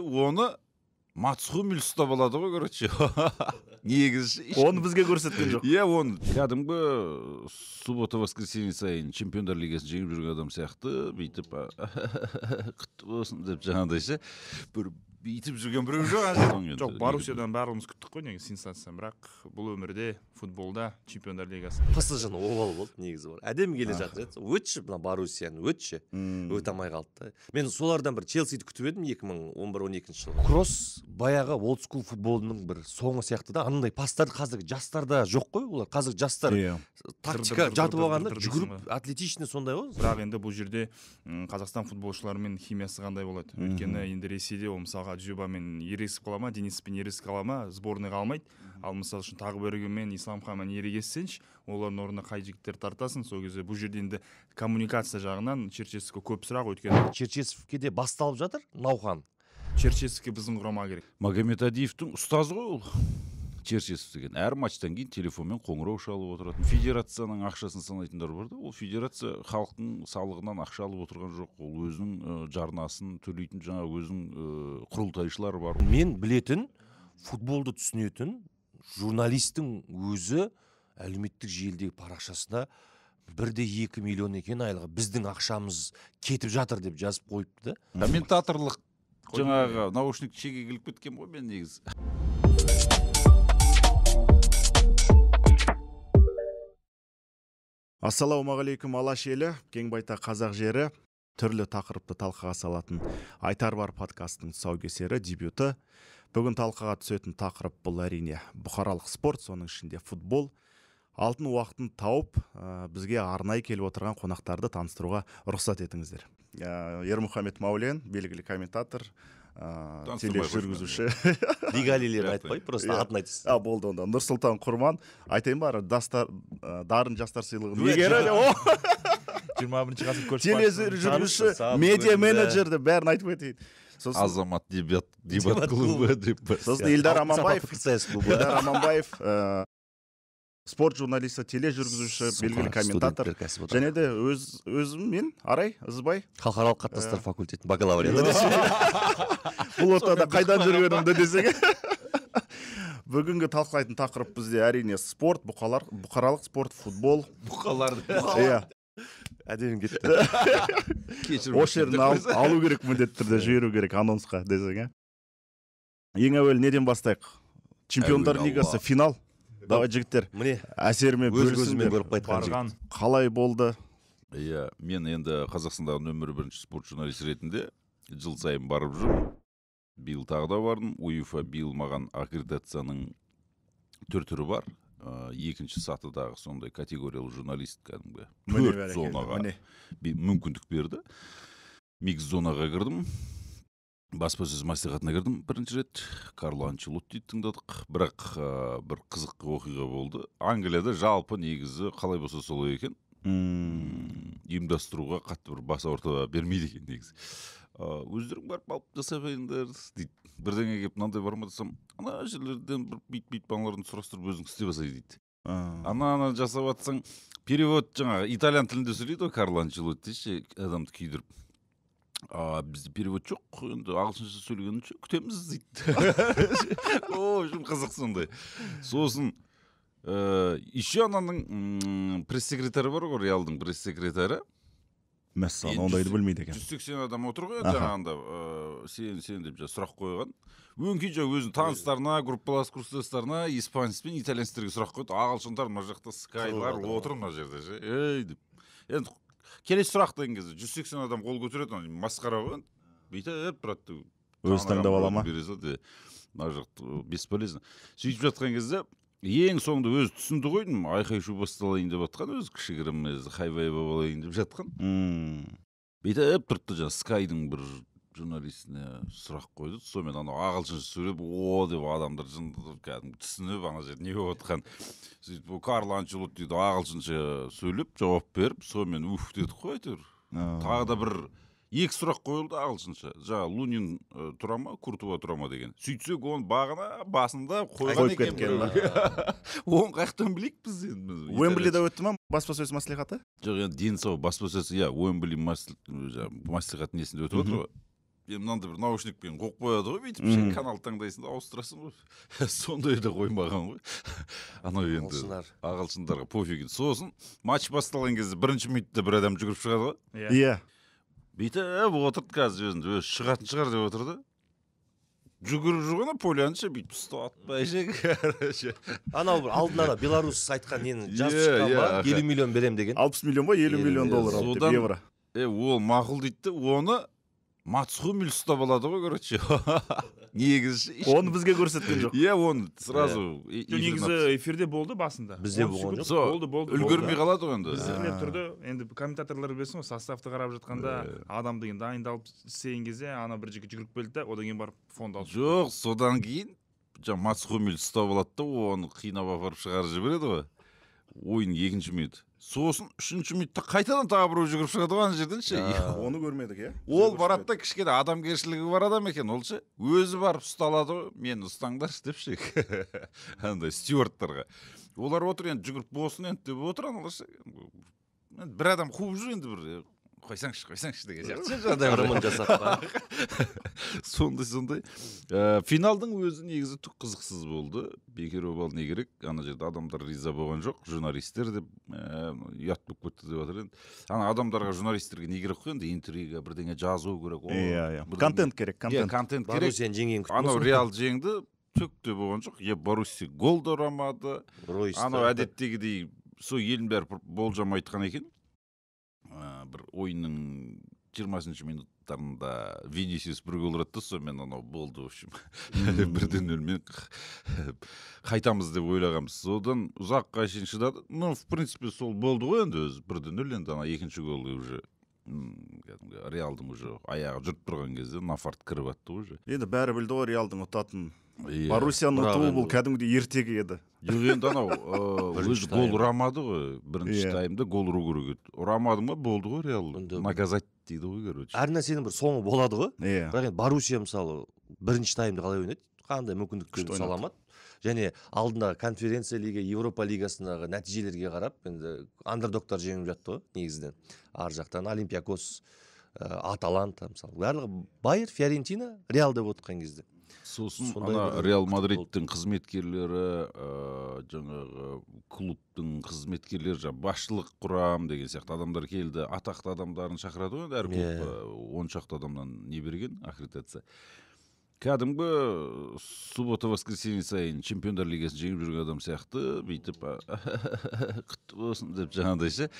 оны мацхумиль ұстап алады ғой короче. Негізі оны бізге көрсеткен жоқ. Иә оны. Кәдімгі суббота воскресенье сайын чемпиондар лигасын жеңіп жүрген адам сияқты бүйтіп құтты болсын деп жаңағыдай ше бір бүйтіп жүрген біреу жоқ жоқ боруссиядан барлығымыз күттік қой негізі сенсация. Бірақ бұл өмірде футболда чемпиондар лигасы. Псж ның обалы болды негізі бар. Әдемі келе жатыр еді. Өтші мына боруссияны өтші. Өте алмай қалды. Да мен солардан бір челсиді күтіп едім екі мың он бір он екінші жылы. Кросс баяғы олд скул футболының бір соңы сияқты да анандай пастар қазіргі жастарда жоқ қой олар. Қазіргі жастар иә. тактика жатып алғанда жүгіріп атлетичный сондай ғой. Бірақ енді бұл жерде қазақстан футболшыларымен химиясы қандай болады? Өйткені енді ресейде ол мысалға дзюбамен ерегісіп қала ма дениспен ерегісіп қала ма сборныйға алмайды ал мысалы үшін тағыберігімен исламханмен ерегессеңші олардың орнына қай жігіттерді тартасың сол кезде бұл жерде енді коммуникация жағынан черчесовке көп сұрақ өйткені черчесовке де басталып жатыр науқан. Черчесовке біздің құрама керек. Магомед адиевтің ұстазы ғой ол. Черчесов деген әр матчтан кейін телефонмен қоңырау шалып отыратын. Федерацияның ақшасын санайтындар бар да ол федерация халықтың салығынан ақша алып отырған жоқ. Ол өзінің ә, жарнасын төлейтін жаңағы өзінің ә, құрылтайшылары бар. Мен білетін футболды түсінетін журналистің өзі әлеуметтік желідегі парақшасына бір де екі миллион екен айлығы. Біздің ақшамыз кетіп жатыр деп жазып қойыпты да. Комментаторлық жаңағы наушник шеге кіліп кеткен ғой мен негізі. Ассалаумағалейкум алаш елі. Кең байтақ қазақ жері түрлі тақырыпты талқыға салатын айтар бар подкастының тұсаукесері дебюті. Бүгін талқыға түсетін тақырып бұл әрине бұқаралық спорт соның ішінде футбол. Алтын уақытын тауып ә, бізге арнайы келіп отырған қонақтарды таныстыруға рұқсат етіңіздер. Ә, маулен белгілі комментатор ә, қойшы тележүргізуші регалийлерін Жақсы. айтпай просто атын айтасыз а болды онда нұрсұлтан құрман. Айтайын ба дастар дарын жастар сыйлығының иегері жиырма- бірінші ғасыр тележүргізуші медиа менеджерді бәрін айтып өтейін. Сосын азамат дебат дебат клубы деп сосын сапа аманбаев. Эльдар аманбаев спорт журналисті тележүргізуші белгілі комментатор. және де өз өзім мен арай ызбай халықаралық қатынастар Э. факультеті бакалавриат бұл ортада қайдан жүргенімді десең. Бүгінгі талқылайтын тақырып бізде әрине спорт бұқалар бұқаралық спорт футбол. Бұқаларды иә. Әдемі кетті. Кешірім осы жерін ал- алу керек міндетті түрде жіберу керек анонсқа десең иә ең әуелі неден бастайық? Чемпиондар лигасы финал. Давай жігіттер міне әсерімен өз көзімен бөлісіңдер көріп қайтқан жігіт. барған қалай болды? Иә мен енді қазақстандағы нөмір бірінші спорт журналисті ретінде жыл сайын барып жүрмін. Биыл тағы да бардым. Уефа биыл маған аккредитацияның түр түрі бар. Ә, екінші сатыдағы сондай категориялы журналист кәдімгі төрт зонаға мүмкіндік берді. Микс зонаға кірдім. Баспасөз мәслихатына кірдім бірінші рет. Карло анчелоттиді тыңдадық. Бірақ ә, бір қызық оқиға болды. Англияда жалпы негізі қалай болса солай екен. Ұйымдастыруға қатты бір бас ауырта бермейді екен негізі. Өздерің барып алып жасап алыңдар дейді. Бірдеңе келіп мынандай бар ма десем ана жерлерден бір бүйтіп бүйтіп аналардан сұрастырып өзің істеп алсай дейді. А, ана ана жасап жатсаң перевод жаңағы итальян тілінде сөйлейді ғой карло анчелотти ше адамды күйдіріп а бізде перевод жоқ енді ағылшынша сөйлегенше күтеміз дейді о в общем қызық сондай сосын ә, еще ананың пресс секретары бар ғой реалдың пресс секретары мәссаған ондайды білмейді екен жүз сексен адам отыр ғой жаңағында ыыы сен сен деп жаңа сұрақ қойған өңкей жаңағы өзінің таныстарына группалас курстастарына испанец пен итальянецтерге сұрақ қойды ағылшындар мына жақта скайлар отыр мына жерде ше ей деп енді келесі сұрақ деген кезде жүз сексен адам қол көтереді ана масқара ғой енді. Бүйтіп тұрады өзі таңдап ала ма? бере салды иә. мына жақ бесполезно сөйтіп жатқан кезде ең соңында өзі түсінді ғой деймін. Айқай шу басталайын деп жатқан өзі кішігірім өзі хайвай болайын деп жатқан. М, бүйтіп тұрды жаңағы скайдың бір журналистіне сұрақ қойды. Сонымен анау ағылшынша сөйлеп о деп адамдар кәдімгі түсініп ана жерде не болып жатқанын сөйтіп ол карло анчелотти ағылшынша сөйлеп жауап беріп сонымен уф! дедік қой әйтеуір. Тағы да бір екі сұрақ қойылды ағылшынша. Жаңағы лунин ә, тұра ма? Куртуа тұра ма? деген. Сөйтсек оны бағана басында қойған екен кеткен оны қай жақтан білейік біз енді уэмблиде өтті ма баспасөз мәслихаты? Жоқ енді дені сау баспасөз иә уэмбли мәслихат несінде өтіп жатыр ғой. Енді мынандай бір наушникпен қойып қояды ғой бүйтіп сен канал таңдайсың да ауыстырасың ғой. Сондай да қоймаған ғой. Анау енді Ағылшындар. ағылшындарға пофиг сосын матч басталған кезде бірінші минутта бір адам жүгіріп шығады ғой. Иә. Иә. Бүйтіп отырды қазір өзінде өзі шығатын шығар деп отыр да. Жүгіріп жүрген полянша бүйтіп ұстатпай ше короче. Анау бір алдын ала беларусь айтқан нені жазып шыққан ба? елу миллион беремін деген. Алпыс миллион ба елу миллион доллар алды деп Содан- евро. е ол мақұл дейді да оны мацхумиль ұстап алады ғой короче. Негізі ше оны бізге көрсеткен жоқ. Иә оны сразу негізі эфирде болды басында? Бізде болған жоқ. Болды болды үлгермей қалады ғой енді. Біздікілер тұрды енді комментаторлар білесің ғой составты қарап жатқанда адамды енді дайындалып істеген кезде ана бір жігіт жүгіріп келді да одан кейін барып фонды алып жоқ содан кейін жаңағы мацхумиль ұстап алады да оны қинап апарып шығарып жібереді ғой. Ойын екінші минут. Сосын үшінші минутта қайтадан тағы біреу жүгіріп шығады ғой ана жерден ше оны көрмедік иә? Ол барады да кішкене адамгершілігі бар адам екен ол ше. Өзі барып ұсталады ғой. Мені ұстаңдаршы деп ше андай стюарттарға олар отыр енді жүгіріп болсын енді деп отыр аналар ше. Бір адам қуып жүр енді бір. Қойсаңшы қойсаңшы деген сияқты ше жаңағыдай бір- ырымын жасап сондай сондай Ә, финалдың өзі негізі түк қызықсыз болды бекер обал не керек ана жерде адамдар риза болған жоқ журналисттер деп ә, ұят болып кетті деп жатыр енді ана адамдарға журналистерге не керек қой енді интрига бірдеңе жазу керек иә иә контент керек контент контент керек жеңгенін күтіп анау реал жеңді түк те болған жоқ е боруссия гол да ұрамады анау әдеттегідей сол елдің бәрі бір болжам айтқан екен ә, бір ойынның жиырмасыншы минуттарында винисиус бір гол ұрады да сонымен анау болды в общем. Бірде нөлмен қайтамыз деп ойлағанбыз. Содан ұзаққа шейін шыдады ну в принципе сол болды ғой енді өзі. Бірде нөл енді ана екінші гол уже. Кәдімгі реалдың уже аяғы жүріп тұрған кезде нафарт кіріп жатты ғой уже. Енді бәрі білді ғой реалдың ұтатынын Иә. боруссияның бірақ ұтуы бұл кәдімгідей ертегі еді. Жоқ енді анау өзі гол ұрамады ғой бірінші Иә. таймда гол ұру керек еді. Ұрамады ма? Болды ғой реал Енді- наказать дейді ғой короче. Әр нәрсенің бір соңы болады ғой. Иә. Бірақ енді боруссия мысалы бірінші таймды қалай ойнайды? Қандай ойнады. сала алмады және алдындағы конференция лига европа лигасындағы нәтижелерге қарап енді андердогтар жеңіп жатты ғой негізінен. Ар жақтан олимпиакос ә, аталанта мысалы. Барлығы байер фиорентина реал деп отырған кезде. Сосын ана реал мадридтің қызметкерлері ыыы жаңағы клубтың қызметкерлері жаңағы басшылық құрам деген сияқты адамдар келді. Атақты адамдарын шақырады ғой енді әр Иә. клуб он шақты адамнан не берген аккредитация. Кәдімгі суббота воскресенье сайын чемпиондар лигасын жеңіп жүрген адам сияқты бүйтіп құтты болсын деп жаңағыдай ше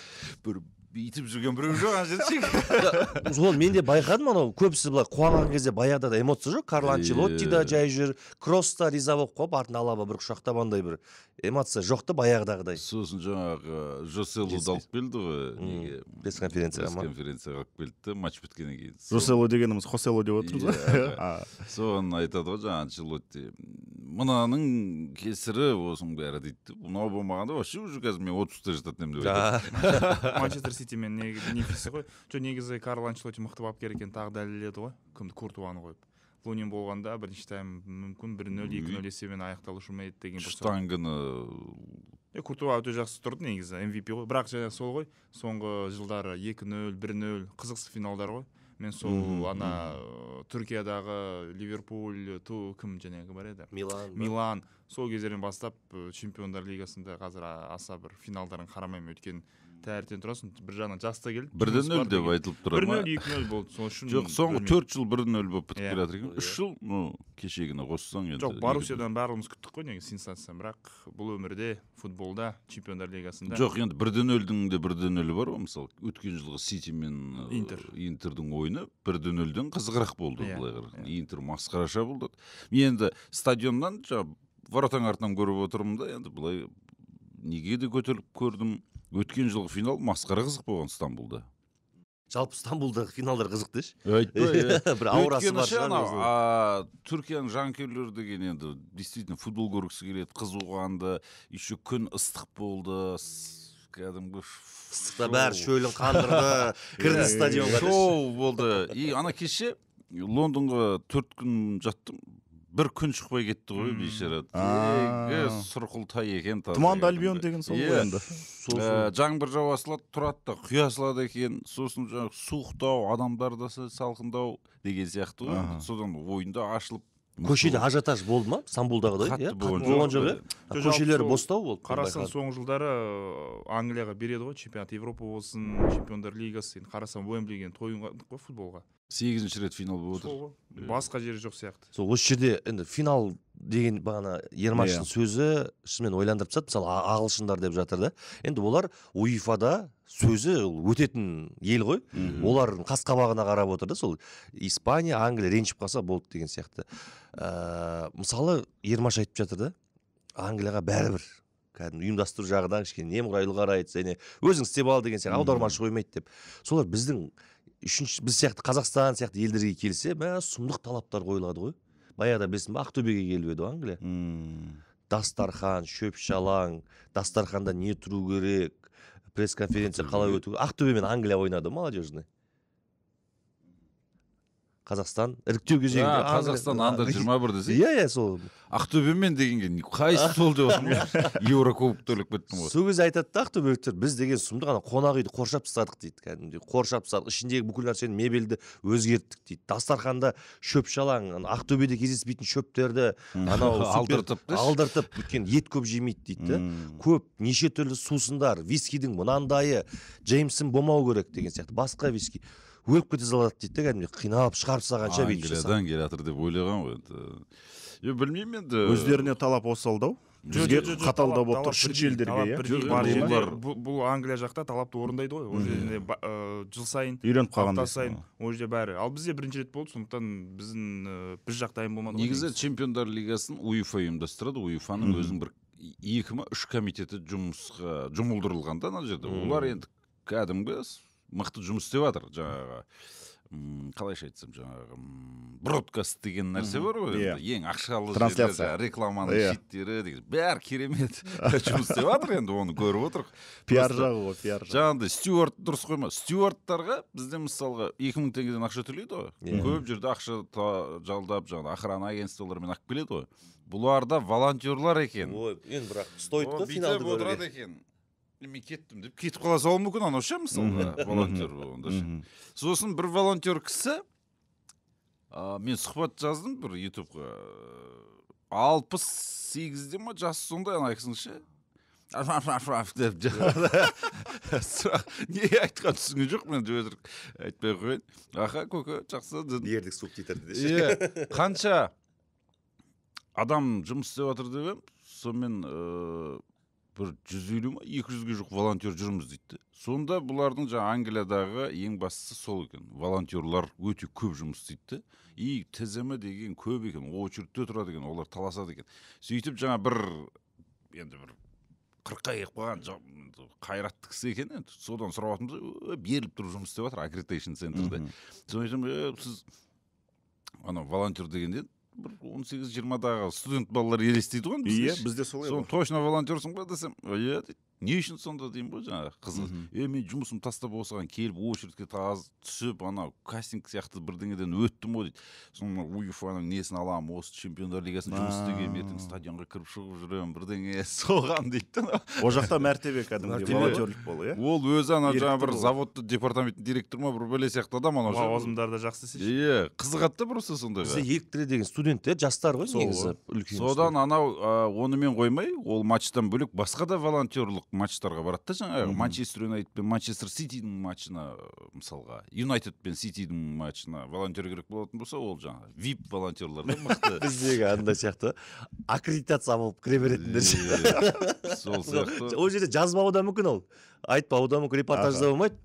бір бүйтіп жүрген біреу жоқ ана жерде ше? Соны мен де байқадым анау көбісі былай қуанған кезде баяғыда да эмоция жоқ. Карло анчелотти да жай жүр кросс та риза болып қалып артына алаба бір құшақтап андай бір эмоция жоқ та баяғыдағыдай. Сосын жаңағы жоселуды Еске- алып келді ғой неге? пресс-конференцияға ма? Конференцияға алып келді да матч біткеннен кейін. Жосело дегеніміз хосело деп отырмыз ғой. Иә. А, соған айтады ғой жаңағы анчелотти мынаның кесірі осының бәрі дейді. Да. мынау болмағанда вообще уже қазір мен отпускта жататын едім деп айтады. Манчестер ситимен не- бенефисі ғой. Жоқ негізі карл анчелоти мықты бапкер екенін тағы дәлелдеді ғой. Кімді? Куртуаны қойып. Лунин болғанда бірінші тайм мүмкін бір нөл екі нөл есебімен аяқталушы ма еді деген штангыны е куртуа өте жақсы тұрды негізі mvp ғой. Бірақ жаңағы сол ғой соңғы жылдары екі нөл бір нөл қызықсыз финалдар ғой. Мен сол ана э, түркиядағы ливерпуль ту кім жаңағы бар еді? Милан милан. Сол кездерден бастап э, чемпиондар лигасында қазір аса бір финалдарын қарамаймын. Өйткені таңертең тұрасың бір жағынан жас та келді. Бірде жұмыс нөл деп айтылып бір тұрады ма? Нөл екі нөл болды. Сол үшін жоқ соңғы төрт жыл бір нөл болып бітіп Иә. келе жатыр екен. Үш Иә. жыл ну кешегіні қоссаң енді жоқ боруссиядан барлығымыз күттік қой негізі сенсация. Бірақ бұл өмірде футболда чемпиондар лигасында жоқ енді бірде нөлдің де бірде нөлі бар ғой мысалы. Өткен жылғы сити мен ы, Интер. интердің ойыны бірде нөлден қызығырақ болды Иә, былай қарасаң иә. интер масқараша болды. Мен енді стадионнан жаңағы воротаның артынан көріп отырмын да енді былай неге де көтеріліп көрдім? Өткен жылғы финал масқара қызық болған стамбулда. Жалпы стамбулдағы финалдар қызық деші айтпа бір аурасы бар ше шығар түркияның жанкүйерлері деген енді действительно футбол көргісі келеді. Қызуғанды еще күн ыстық болды. Кәдімгі ыстықта бәрі шөлін қандырды кірді Иә, стадионға шоу болды. И ана кеше лондонға төрт күн жаттым. Бір күн шықпай кетті ғой бейшара сұрқылтай екен тұманды альбион деген сол ғой енді жаңбыр жауа салады тұрады да құя салады екен сосын жаңағы суықтау адамдар да са- салқындау деген сияқты ғой содан ойында ашылып көшеде ажиотаж болды ма стамбулдағыдай қатты иә болған болған жоқ. иә сол бостау болды қарасаң соңғы жылдары англияға береді ғой чемпионат европа болсын чемпиондар лигасы енді қарасаң уэмблиге тойынға ғой футболға сегізінші рет финал болып сол отыр ғой басқа жері жоқ сияқты. Сол осы жерде енді финал деген бағана ермаштың сөзі шынымен ойландырып тастады. Мысалы ағылшындар деп жатыр да. Енді олар уефада сөзі ол өтетін ел ғой. Олардың қас қабағына қарап отыр да сол. Испания англия ренжіп қалса болды деген сияқты. Ә, мысалы ермаш айтып жатыр да англияға бәрібір кәдімгі ұйымдастыру жағынан кішкене немқұрайлы қарайды және өзің істеп ал деген сияқты аудармашы қоймайды деп. Солар біздің үшінші біз сияқты қазақстан сияқты елдерге келсе мә сұмдық талаптар қойылады ғой. Баяғыда білесің ба ақтөбеге келіп еді ғой англия. М. дастархан шөп шалаң дастарханда не тұру керек пресс конференция қалай өту керек. Ақтөбе мен англия ойнады молодежный. Қазақстан іріктеу кезеңінде. Қазақстан андер жиырма бір десе иә иә сол. Ақтөбемен дегенге не- қайсы сол деп отырмын ғой еврокубокты ойлап кеттім ғой. Сол кезде айтады да ақтөбеліктер біз деген сұмдық ана қонақ үйді қоршап тастадық дейді кәдімгідей. Қоршап тастадық ішіндегі бүкіл нәрсені мебельді өзгерттік дейді. Дастарханда шөп шалаң ақтөбеде кездеспейтін шөптерді анау алдыртып алдыртып өйткені ет көп жемейді дейді да көп неше түрлі сусындар вискидің мынандайы джеймсон болмау керек деген сияқты. Басқа виски өліп кете салады дейді да кәдімгідей қинап шығарып тастағанша бүйтіп англиядан келе жатыр деп ойлаған ғой енді. Е білмеймін енді. Өздеріне талап осалдау? Бізге қаталдау болып тұр үшінші елдерге иә? бұл, англия жақта талапты орындайды ғой ол жерде жыл сайын үйреніп апта қалған сайын ол жерде бәрі. Ал бізде бірінші рет болды сондықтан біздің біз жақ дайын болмады ғой негізі чемпиондар лигасын уефа ұйымдастырады. Уефаның өзінің бір екі ма үш комитеті жұмысқа жұмылдырылған да ана жерде. Олар енді кәдімгі мықты жұмыс істеп жатыр жаңағы қалайша айтсам жаңағы бродкаст деген нәрсе бар ғой Иә. енді. Ең ақшалы Трансляция. рекламаның Иә. щиттері деген бәрі керемет. Жұмыс істеп жатыр енді оны көріп отырық. Пиар жағы ғой пиар жағы. жаңағыдай стюарт дұрыс қойма стюарттарға бізде мысалға екі мың теңгеден ақша төлейді ғой. Иә. көп жерде ақша та- жалдап жаңағы охрана агентстволармен алып келеді ғой. Бұларда волонтерлар екен. Ой енді бірақ стоит қой финалды отырады екен. «Е, мен кеттім деп кетіп қала салуы мүмкін анау ше мысалға Мгм. волонтер болғанда ше. Сосын бір волонтер кісі а, мен сұхбат жаздым бір ютубқа. Алпыс сегізде ма жасы сондай ана кісінің ше. Деп сұрақ не айтқанын түсінген жоқпын енді өтірік айтпай ақ қояйын. Аха көке жақсы дедім. Ердік субтитрді иә қанша адам жұмыс істеп жатыр деп едім. Сонымен ыыы бір жүз елу ма екі жүзге жуық волонтер жүрміз дейді. Да. сонда бұлардың жаңағы англиядағы ең бастысы сол екен. Волонтерлар өте көп жұмыс істейді. Да и тізімі деген көп екен. Очередьте тұрады екен олар таласады екен. Сөйтіп жаңа бір енді бір қырыққа келіп қалған қайратты кісі екен енді содан сұрап жатырмыз «Ö, беріліп тұр жұмыс істеп жатыр аккредитейшн центрде содан айтамын «Е, сіз анау волонтер дегенде бір он сегіз жиырмадағы студент балалар елестейді ғой бізге иә бізде солай соны ғой. точно волонтерсың ба десем иә дейді. Не үшін сонда деймін ғой жаңағы қызы. Е мен жұмысымды тастап осыған келіп очередьке таз түсіп анау кастинг сияқты бірдеңеден өттім ғой дейді. Соны уефаның несін аламын осы чемпиондар лигасын жұмыс істегенмін ертең стадионға кіріп шығып жүремін бірдеңе соған дейді да ол жақта мәртебе кәдімгідей волонтерлік болу иә? Ол өзі ана жаңағы бір заводты департаменттің директоры ма бір бәле сияқты адам анау ше. лауазымдар да жақсы істесе иә қызығады да просто сондайға. Бізде еліктіре деген студенттер жастар ғой негізі үлкен содан анау онымен қоймай ол матчтан бөлек басқа да волонтерлық матчтарға барады да жаңағы манчестер юнайтед пен манчестер ситидің матчына мысалға юнайтед пен ситидің матчына волонтер керек болатын болса ол жаңағы вип волонтерлар да мықты. Біздегі андай сияқты аккредитация болып кіре беретіндер сол сияқты. Ол жерде жазбауы да мүмкін ол. Айтпауы да мүмкін репортажда болмайды.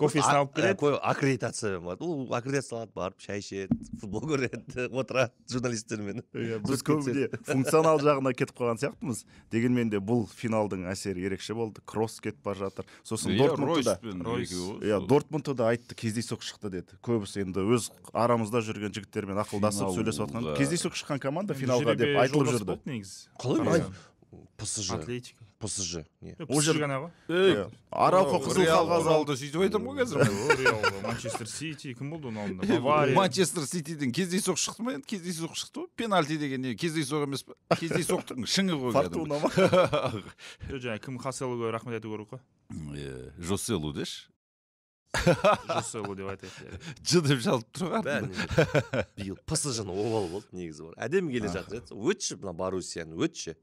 Кофесін алып А- келеді аккредитация болады ол аккредитация алады барып шай ішеді футбол көреді отырады журналистермен. Иә, біз көбіне функционал жағына кетіп қалған сияқтымыз. Дегенмен де бұл финалдың әсері ерекше болды. Кросс кетіп бара жатыр. Сосын Иә, дортмундты да иә дортмундты айтты кездейсоқ шықты деді. Көбісі енді өз арамызда жүрген жігіттермен ақылдасып сөйлесіп жатқан. кездейсоқ шыққан команда финалға деп айтылып жүрді. қалай? Псж атлетика. Псж не Ол жер- ғана ғой аралға қызыл қағаз алды сөйтіп айтамын ғой қазір реал манчестер сити. Кім болды оның алдында бавария. Манчестер ситиден кездейсоқ шықты ма енді кездейсоқ шықты ғой пенальти деген не кездейсоқ емес па кездейсоқтың шыңы ғой фортуна ма. Жоқ жаңағы кім хаселуге рахмет айту керек қой Иә, жоселу деші жоселу деп айтайық иә. ж деп жалып тұрған бәріне биыл псж ны обал болды негізі бар. Әдемі келе жатыр еді. Өтші мына боруссияны өтші.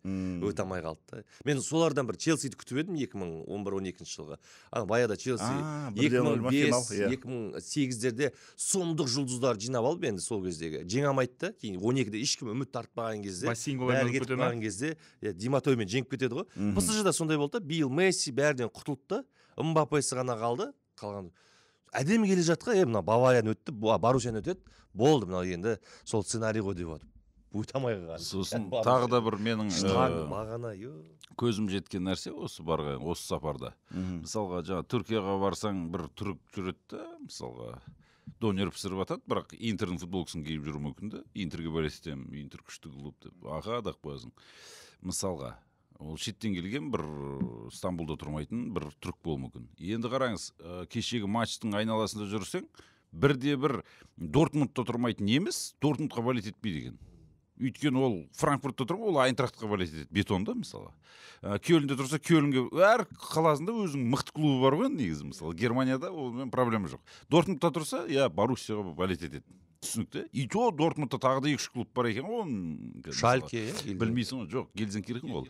Өте алмай қалды да. Мен солардан бір челсиді күтіп едім екі мың он бір он екінші жылғы. Ана баяғыда челси екі мың бес иә. екі мың сегіздерде сомдық жұлдыздарды жинап алып енді сол кездегі. Жеңе алмайды да кейін он екіде ешкім үміт артпаған кезде бәрі кетіп қалған кезде иә диматоймен жеңіп кетеді ғой. Псж да сондай болды да биыл месси бәрінен құтылды да мбаппесі ғана қалды. Қалған әдемі келе жатқан е мына баварияны өтті ба- боруссияны өтеді. Болды мынау енді сол сценарий ғой деп жатыр. Өте алмай қалған. Сосын тағы да бір менің э, бағана көзім жеткен нәрсе осы барған осы сапарда. Мысалға жаңа түркияға барсаң бір түрік жүреді да мысалға донер пісіріп жатады бірақ интердің футболкасын киіп жүруі мүмкін да интерге болеть етемін интер күшті клуб деп. Аға деп қоясың мысалға ол шеттен келген бір стамбулда тұрмайтын бір түрік болуы мүмкін. Енді қараңыз ә, кешегі матчтың айналасында жүрсең бірде бір дортмундта тұрмайтын неміс дортмундқа болеть етпейді екен. Өйткені ол франкфуртта тұр ма ол айнтрахтқа болеть етеді бетонда мысалы. Ә, кельнде тұрса кельнге әр қаласында өзінің мықты клубы бар ғой негізі мысалы. Германияда онымен проблема жоқ. Дортмундта тұрса иә боруссияға болеть етеді. Түсінікті? И то дортмундта тағы да екі үш клуб бар екен ғой шальке иә білмейсің ғой жоқ гельзенкирхен ол.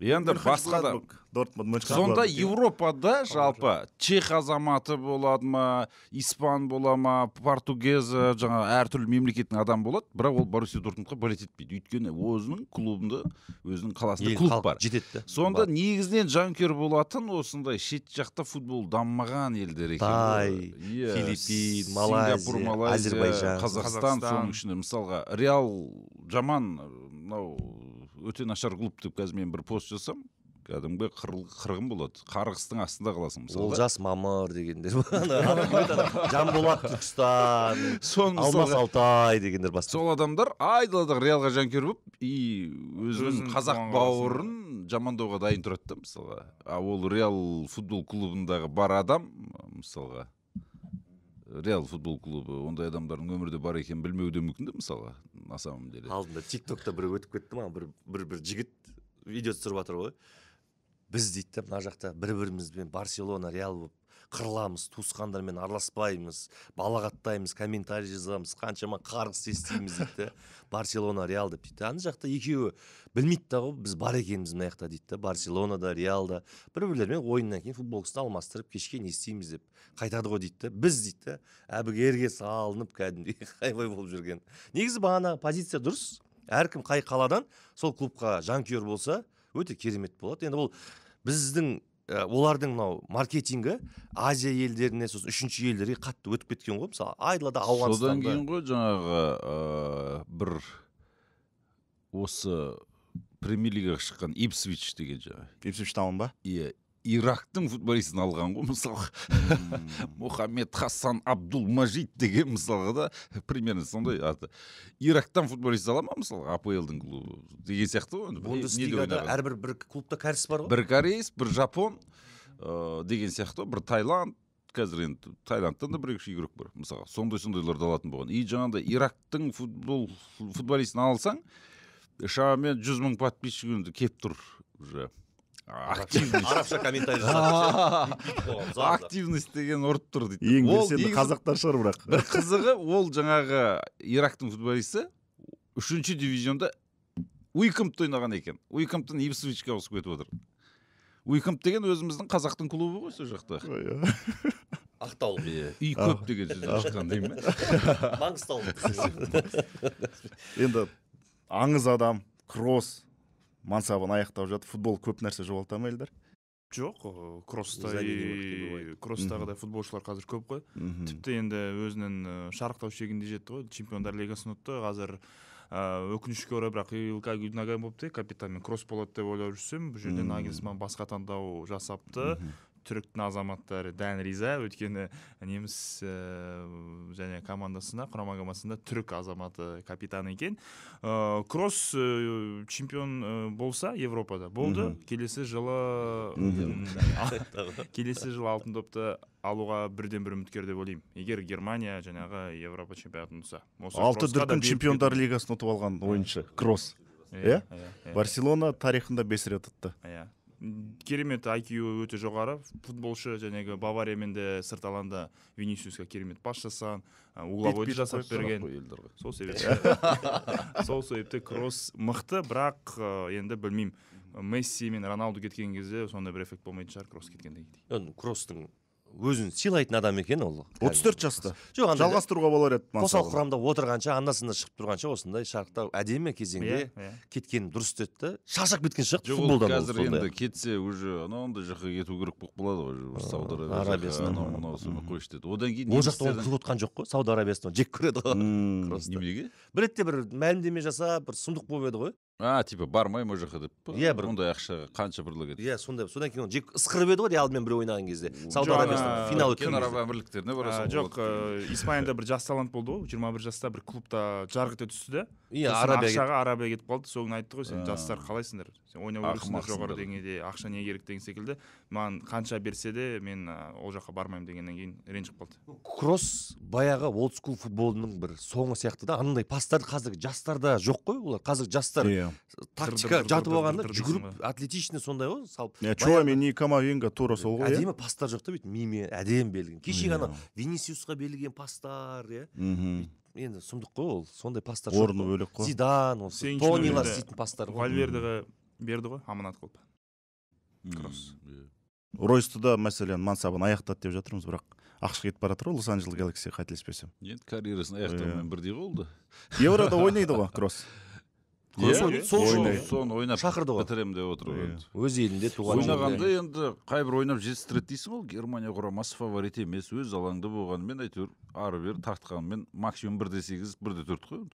Енді басқа да. Дортмунд сонда европада жалпы? чех азаматы болады ма испан бола ма португез э, жаңағы әртүрлі мемлекеттің адамы болады. Бірақ ол боруссия дортмундқа болеть етпейді өйткені өзінің клубында өзінің қаласында клуб бар. жетеді да сонда Бар. негізінен жанкүйер болатын осындай шет жақта футбол дамымаған елдер екен Тай. Иә, Филиппин, Сингапур, Малайзия, қазақстан Қазақстан. соның ішінде. Мысалға реал жаман мынау өте нашар клуб деп қазір мен бір пост жасасам кәдімгі қырғын болады. Қарғыстың астында қаласың мысалы олжас мамыр дегендер жанболат түркістан соны алмас алтай дегендер басқа сол адамдар айдаладағы реалға жанкүйер болып и өзінің қазақ бауырын жамандауға дайын тұрады да мысалға. А ол реал футбол клубындағы бар адам мысалға. Реал футбол клубы ондай адамдардың өмірде бар екенін білмеуі де мүмкін да мысалға на самом деле алдында тик токта бір өтіп кетті маған бір бір бір жігіт видео түсіріп жатыр ғой. Біз дейді да мына жақта бір бірімізбен барселона реал болып қырыламыз туысқандармен араласпаймыз балағаттаймыз комментарий жазамыз қаншама қарғыс естиміз дейді да барселона реал деп дейді. Ана жақта екеуі білмейді да ғой біз бар екеніміз мына жақта дейді да барселонада реалда бір бірлерімен ойыннан кейін футболкасын алмастырып кешке не істейміз деп қайтады ғой дейді да біз дейді да әбігерге салынып кәдімгідей хайвай болып жүрген. Негізі бағанағы позиция дұрыс. Әркім қай қаладан сол клубқа жанкүйер болса өте керемет болады. Енді бұл біздің олардың мынау маркетингі азия елдеріне сосын үшінші елдерге қатты өтіп кеткен ғой. Мысалы айдалада содан ауғанстанда кейін ғой жаңағы ыыы, бір осы премьер лигаға шыққан ипсвич деген жаңағы ипсвич таун ба? Иә ирактың футболистін алған ғой мысалға. Мұхаммед хасан абдул мажид деген мысалға да примерно сондай аты. Ирактан футболист ала ма мысалға аплдың клубы деген сияқты ғой. Бундеслигада әрбір бір клубта кәріс бар ғой. Бір кореец бір жапон ыыы деген сияқты ғой. бір таиланд қазір енді таиландтан да бір екі үш игрок бар мысалға. Сондай сондайларды алатын болған. И жаңағыдай ирактың футбол футболистін алсаң шамамен жүз мың подписчик енді келіп тұр уже. Активность. арабша комментарий жазады активность деген ұрып тұр дейді. Ең Ол белсенді қазақтар шығар бірақ. бір қызығы ол жаңағы ирактың футболисті үшінші дивизионда уикомпта ойнаған екен. Уикомптан ипсвичке ауысып кетіп отыр. Уикомп деген өзіміздің қазақтың клубы ғой сол жақта. Ақтау иә үй көп деген сөзден шыққан дей ма маңғыстау енді аңыз адам кросс мансабын аяқтап жатыр футбол көп нәрсе жоғалта ма елдар жоқ ы, кросста Замени мықты бывает. и кросстағыдай футболшылар қазір көп қой. Тіпті енді өзінің шарықтау шегінде жетті ғой. Чемпиондар лигасын ұтты қазір ыыы өкінішке орай бірақ илкай гүлнагай болыпты. Капитанмен кросс болады деп ойлап жүрсем бұл жерде нагельсман басқа таңдау жасапты. Түріктің азаматтары дән риза өйткені неміс ә, және командасында құрама командасында түрік азаматы капитан екен. Ә, кросс ә, чемпион ә, болса европада болды. Келесі жылы келесі жылы алтын допты алуға бірден бір үміткер деп ойлаймын. Егер германия жаңағы европа чемпионатын ұтса. Алты дүркін чемпиондар лигасын ұтып алған ойыншы кросс. Иә? иә? иә. барселона тарихында бес рет ұтты. Иә. Керемет IQ өте жоғары. Футболшы жаңағы бавариямен де сырт алаңда винисиусқа керемет пас жасаған угловойды жасап берген. сол себепті. Сол себепті кросс мықты бірақ енді білмеймін. Месси мен роналду кеткен кезде сондай бір эффект болмайтын шығар кросс кеткеннен кейін кросстың өзін сыйлайтын адам екен ол отыз төрт жаста. Жоқ андай жалғастыруға болар еді қосалқы құрамда отырғанша анда санда шығып тұрғанша осындай шарықта әдемі кезеңде иә иә. кеткені дұрыс деді да шаршап кеткен шығар жоқ ол футболдан ол қазір енді кетсе уже анандай жаққа кету керек болып қалады ғой сауд Арабиясына. арабиясына анау мынау қойшы деді. Одан кейін ол жақта оны немістерден- күтіп отқан жоқ қой сауд арабиясында жек көреді ғой. Неменеге? бір ретте бір мәлімдеме жасап бір сұмдық болып еді ғой. А типа бармаймын ол жаққа деп па? Иә, бір- ондай ақшаға қанша предлагать иә сондай содан кейін жек ысқырып еді ғой реалмен бір ойнаған кезде. Сауд арабиясында финал кен өткен араб әмірліктеріне барасың жоқ ә, испанияда бір жас талант болды ғой. Жиырма бір жаста бір клубта жарқ ете түсті да иә арабия ақшаға арабия кетіп қалды. Сол күні айтты ғой сен жастар қалайсыңдар? Сен ойнап жүрсіңдер жоғары деңгейде ақша не керек деген секілді. Маған қанша берсе де мен ол жаққа бармаймын дегеннен кейін ренжіп қалды кросс баяғы олд скул футболының бір соңы сияқты да. Анандай пастар қазіргі жастарда жоқ қой олар. Қазіргі жастар иә тактика жатып алғанда жүгіріп атлетичный сондай ғой салып иә чуамени камавинга тура сол ғой әдемі пастар жоқ та бүйтіп мимен әдемі берілген кешегі ана винисиусқа берілген пастар иә мхм. енді сұмдық қой ол сондай пастар орны бөлек қой зидан осы тонилар істейтін пастар ғой вальвердеға берді ғой аманат қылып кросс. Ройсты да мәселен мансабын аяқтады деп жатырмыз бірақ ақш кетіп бара жатыр ғой лос анджелес галакси қателеспесем енді карьерасын аяқтаумен бірдей болды еврода ойнайды ғой кросс Иә, сол үшін ойнайды. соны ойнап шақырды ғой. бітіремін деп отыр ғой Иә. енді. өз елінде туған ойнағанда енді қайбір ойнап жетістіреді дейсің ғой. Германия құрамасы фаворит емес өз алаңда болғанымен әйтеуір ары бері тартқанымен максимум бір де сегіз бір де төрт қой.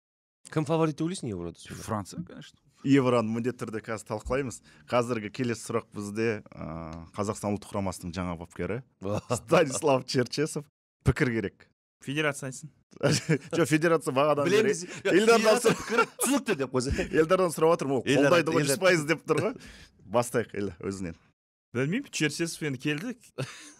Кім фаворит деп ойлайсың еврода франция конечно. Евроны міндетті түрде қазір талқылаймыз. Қазіргі келесі сұрақ бізде ыыы, қазақстан ұлттық құрамасының жаңа бапкері станислав черчесов. Пікір керек. Федерация айтсын жоқ федерация бағадан білеміз Елдар Насыр- пікірі түсінікті деп қойса елдардан сұрап жатырмын ол қолдайды ғой жүз пайыз деп тұр ғой бастайық ел өзінен білмеймін черчесов енді келді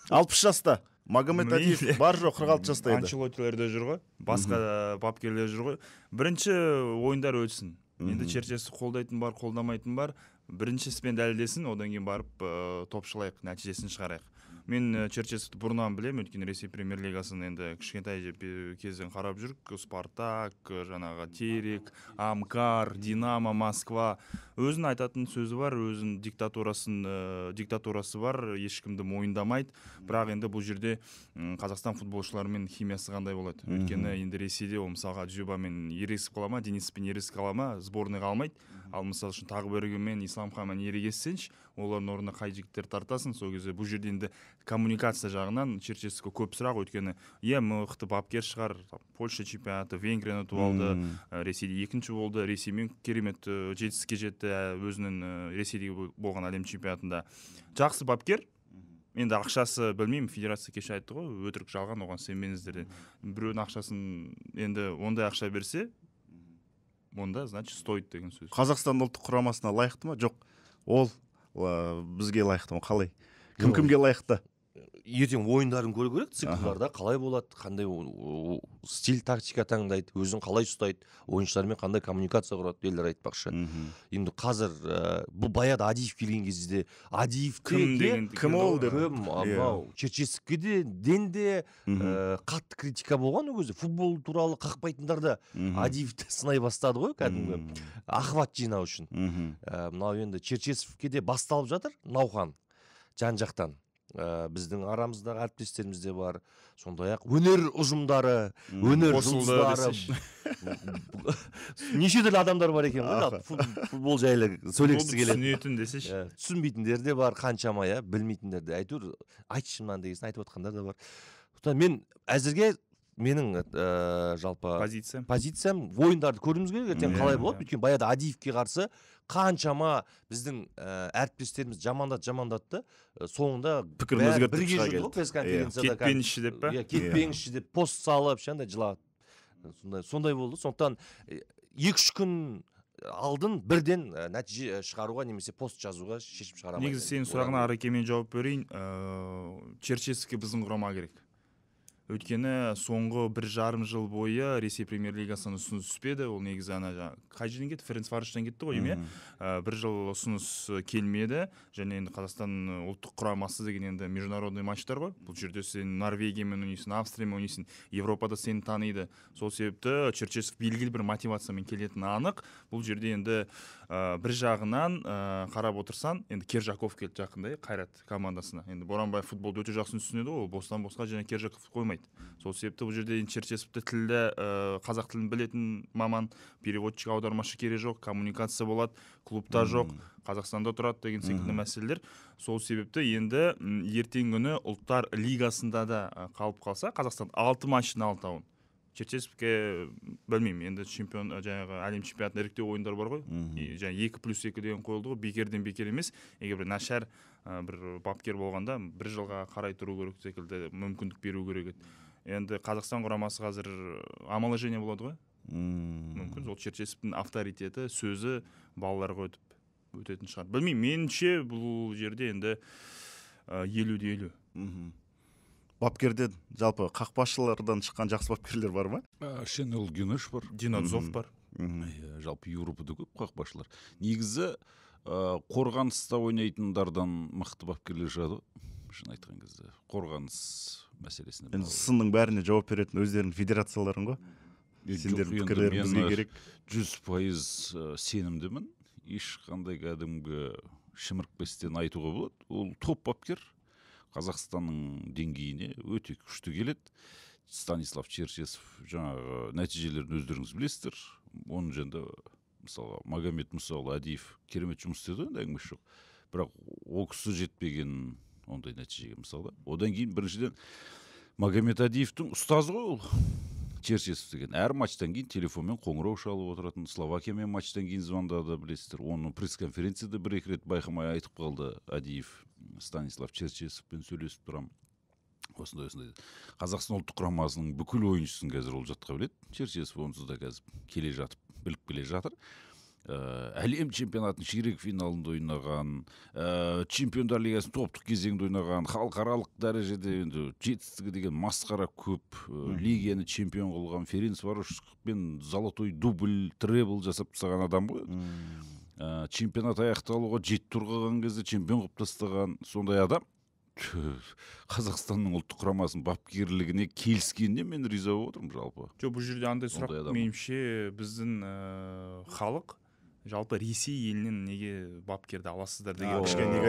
алпыс жаста магомед адиев бар жоқ қырық алты жаста еді анчелотилер де жүр ғой басқа бапкерлер жүр ғой бірінші ойындар өтсін енді черчесов қолдайтын бар қолдамайтын бар бірінші іспен дәлелдесін одан кейін барып ә, топшылайық нәтижесін шығарайық мен ә, черчесовты бұрыннан білемін. Өйткені ресей премьер лигасын енді кішкентай же- кезден қарап жүрік. Спартак ә, жаңағы терек амкар динамо москва. Өзінің айтатын сөзі бар өзінің диктатурасын ә, диктатурасы бар. Ешкімді мойындамайды. Бірақ енді бұл жерде қазақстан футболшыларымен химиясы қандай болады? Өйткені енді ресейде ол мысалға дзюбамен ерегісіп қала ма дениспен ерегісіп қала ма сборныйға алмайды. Ал мысалы үшін тағберgenмен исламханмен ерегессеңші олардың орнына қай жігіттер тартасың? Сол кезде бұл жерде енді коммуникация жағынан черчесовке көп сұрақ. Өйткені иә мықты бапкер шығар. Там, польша чемпионаты венгрияны ұтып алды ә, ресейде екінші болды. Ресеймен керемет ә, жетістікке жетті ә, өзінің ресейдегі бо- болған әлем чемпионатында. Жақсы бапкер. Енді ақшасы білмеймін федерация кеше айтты ғой өтірік жалған оған сенбеңіздер деп. Біреудің ақшасын енді ондай ақша берсе онда значит стоит деген сөз. Қазақстан ұлттық құрамасына лайықты ма? Жоқ. Ол ы, бізге лайықты ма? Қалай? Кім кімге лайықты? Ертең ойындарын көру керек циклдарда қалай болады қандай стиль тактика таңдайды өзін қалай ұстайды ойыншылармен қандай коммуникация құрады елдар айтпақшы. Енді қазір ә, бұл баяғыда адиев келген кезде адиев кім деген кім ол деп? кім? А, Иә. мынау черчесовке де ден де Мгм. ә, қатты критика болған ол кезде. Футбол туралы қақпайтындар да адиевті сынай бастады ғой кәдімгі. Охват жинау үшін. Ә, мынау енді черчесовке де басталып жатыр науқан жан жақтан. Ә, біздің арамыздағы әріптестеріміз де бар. Сондай ақ өнер ұжымдары өнер жұлдыздары. неше түрлі адамдар бар екен ғой. Футбол жайлы сөйлегісі келеді. Түсінетін десейші. Иә, түсінбейтіндер де бар қаншама иә. Білмейтіндер де. Әйтеуір айтшы мынаны дегесін айтып отқандар да бар. Сондықтан мен әзірге менің ә, жалпы позиция позициям ойындарды көруіміз керек ертең Иә, қалай иә. болады? Өйткені баяғыда адиевке қарсы қаншама біздің ә, әріптестеріміз жамандады жамандады да ә, соңында пікірін өзгертіп бірге шыға жүрді ғой келді. пресс-конференцияда кетпеңізші деп па? Иә кетпеңізші деп пост салып ешқандай жылап сондай сондай болды. Сондықтан э, екі үш күн алдын бірден ә, нәтиже э, шығаруға немесе пост жазуға шешім шығара негізі сенің сұрағыңа одан ареке мен жауап берейін. Ыыы черчесовке біздің құрама керек. Өйткені соңғы бір жарым жыл бойы ресей премьер лигасынан ұсыныс түспеді. Ол негізі ана жаңағы қай жерден кетті? Ференцвароштан кетті ғой деймін иә Ә, бір жыл ұсыныс келмеді. Және енді қазақстан ұлттық құрамасы деген енді международный матчтар ғой. Бұл жерде сен норвегиямен ойнайсың австриямен ойнайсың европада сені таниды. Сол себепті черчесов белгілі бір мотивациямен келетіні анық. Бұл жерде енді ә, бір жағынан ә, қарап отырсаң енді кержаков келді жақында қайрат командасына. Енді боранбаев футболды өте жақсы түсінеді ғой. Ол бостан босқа және кержаков қоймайды. Сол себепті бұл жерде енді черчесовті тілді ә, қазақ тілін білетін маман переводчик аудармашы керек жоқ коммуникация болады клубта жоқ қазақстанда тұрады деген секілді мәселелер. Сол себепті енді ертеңгі күні ұлттар лигасында да ә, қалып қалса қазақстан алты матчтың алтауын. Черчесовке білмеймін енді чемпион ә, жаңағы әлем чемпионатының іріктеу ойындары бар ғой. Жаңағы екі плюс екі деген қойылды ғой бекерден бекер емес. Егер бір нашар бір бапкер болғанда бір жылға қарай тұру керек секілді мүмкіндік беру керек еді. Енді қазақстан құрамасы қазір омоложение болады ғой. Мүмкін сол черчесовтың авторитеті сөзі балаларға өтіп өтетін шығар. Білмеймін меніңше бұл жерде енді елу де елу. Бапкерден жалпы қақпашылардан шыққан жақсы бапкерлер бар ма? Шенел гюнеш бар. Динозов бар. Иә, жалпы еуропада көп қақпашылар. Негізі ә, қорғаныста ойнайтындардан мықты бапкерлер шығады ғой. шын айтқан кезде. Қорғаныс мәселесіне енді сынның бәріне жауап беретін өздерінің федерацияларың ғой. Сендердің пікірлерің бізге керек. жүз пайыз сенімдімін. Ешқандай кәдімгі шімірікпестен айтуға болады. Ол топ бапкер қазақстанның деңгейіне өте күшті келеді. Станислав черчесов жаңағы нәтижелерін өздеріңіз білесіздер. Оның жанында мысалға магомед мұсаұлы әдиев керемет жұмыс істеді енді әңгімесі жоқ бірақ ол кісі жетпеген ондай нәтижеге мысалы одан кейін біріншіден магомед әдиевтің ұстазы ғой ол. Черчесов деген. Әр матчтан кейін телефонмен қоңырау шалып отыратын словакиямен матчтан кейін звондады білесіздер. Оны пресс конференцияда бір екі рет байқамай айтып қалды әдиев станислав черчесовпен сөйлесіп тұрамын осындай осындай қазақстан ұлттық құрамасының бүкіл ойыншысын қазір ол жатқа біледі. Черчесов онсыз да қазір келе жатып біліп келе жатыр. Ә, әлем чемпионатының ширек финалында ойнаған ә, чемпиондар лигасының топтық кезеңінде ойнаған халықаралық дәрежеде енді жетістігі деген масқара көп. Ә, лиганы чемпион қылған ференц пен золотой дубль требл жасап тастаған адам ғой ә, чемпионат аяқталуға жеті тур қалған кезде чемпион қылып тастаған сондай адам. Қазақстанның ұлттық құрамасының бапкерлігіне келіскеніне мен риза болып отырмын жалпы. Жоқ бұл жерде андай сұрақ меніңше біздің ыыы халық жалпы ресей елінен неге бапкерді аласыздар деген кішкене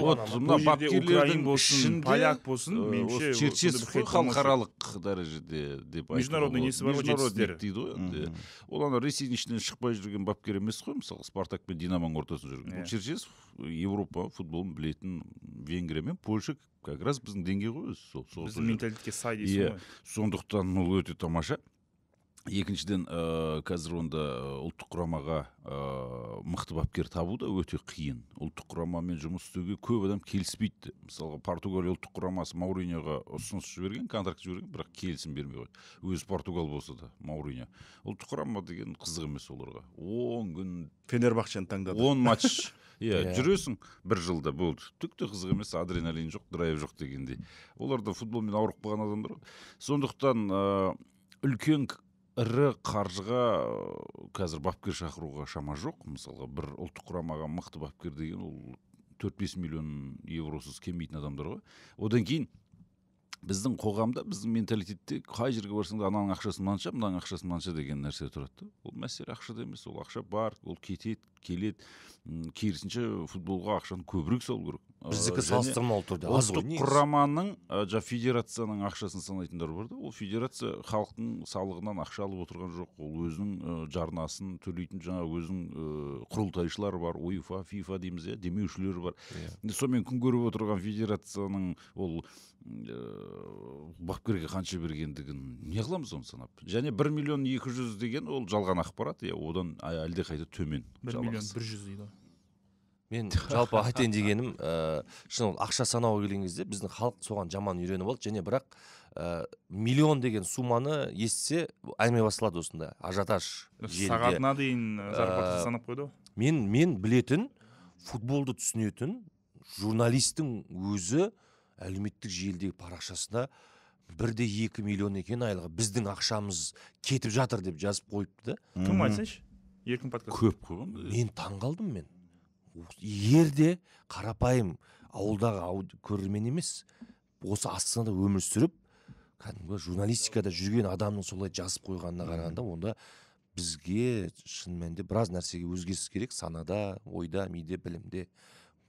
вот мына бапкерлердің болсын ішінде, поляк болсын Э, меніңше черчесов қой халықаралық дәрежеде деп Международный несі бар ғой, дейді ғой енді. Ол ана ресейдің ішінен шықпай жүрген бапкер емес қой мысалы спартак пен динамоның ортасында жүрген. Иә. бұл черчесов европа футболын білетін венгрия мен польша как раз біздің деңгей ғой өзі сол біздің менталитетке сай дейсің Иә. ғой. сондықтан ол өте тамаша. Екіншіден ә, қазір онда ұлттық құрамаға ә, мықты бапкер табу да өте қиын. Ұлттық құрамамен жұмыс істеуге көп адам келіспейді мысалға португалия ұлттық құрамасы мауриньоға ұсыныс жіберген контракт жіберген бірақ келісім бермей қойды. Өзі португал болса да мауриньо. Ұлттық құрама деген қызық емес оларға. Он күн фенербахчені таңдады. он матч. Иә Иә. жүресің бір жылда болды. Түк те қызық емес адреналин жоқ драйв жоқ дегендей. Олар да футболмен ауырып қалған адамдар ғой. Сондықтан ә, үлкен ірі қаржыға қазір бапкер шақыруға шама жоқ. Мысалға бір ұлттық құрамаға мықты бапкер деген ол төрт бес миллион евросыз келмейтін адамдар ғой. Одан кейін біздің қоғамда біздің менталитетте қай жерге барсаң да ананың ақшасы мынанша мынаның ақшасы мынанша деген нәрсе тұрады. Да ол мәселе ақшада емес ол ақша бар ол кетеді келеді. Керісінше футболға ақшаны көбірек салу керек. Біздікі салыстырмалы түрде аз ғой құраманың жаңағы федерацияның ақшасын санайтындар бар да. Ол федерация халықтың салығынан ақша алып отырған жоқ. Ол өзінің жарнасын төлейтін жаңағы өзінің құрылтайшылары бар. Уефа фифа дейміз иә демеушілері бар. Иә. сонымен күн көріп отырған федерацияның ол бапкерге қанша бергендігін не қыламыз оны санап? Және бір миллион екі жүз деген ол жалған ақпарат. Иә одан әлдеқайда төмен бір миллион бір жүз дейді ғой. Мен жалпы айтайын дегенім ә, шын ол ақша санауға келген кезде біздің халық соған жаман үйреніп алды. Және бірақ ә, миллион деген сумманы естісе әңгіме басталады осында. Ажиотаж сағатына дейін зарплата Э, санап қойды ғой. мен мен білетін футболды түсінетін журналистің өзі әлеуметтік желідегі парақшасында бір де екі миллион екен айлығы біздің ақшамыз кетіп жатыр деп жазып қойыпты да. Кім айтсайшы? Еркін подкаст. Көп қой мен таң қалдым мен. Егер де қарапайым ауылдағы көрермен емес осы астанада өмір сүріп кәдімгі журналистикада жүрген адамның солай жазып қойғанына қарағанда онда бізге шын мәнінде біраз нәрсеге өзгеріс керек санада ойда миде білімде.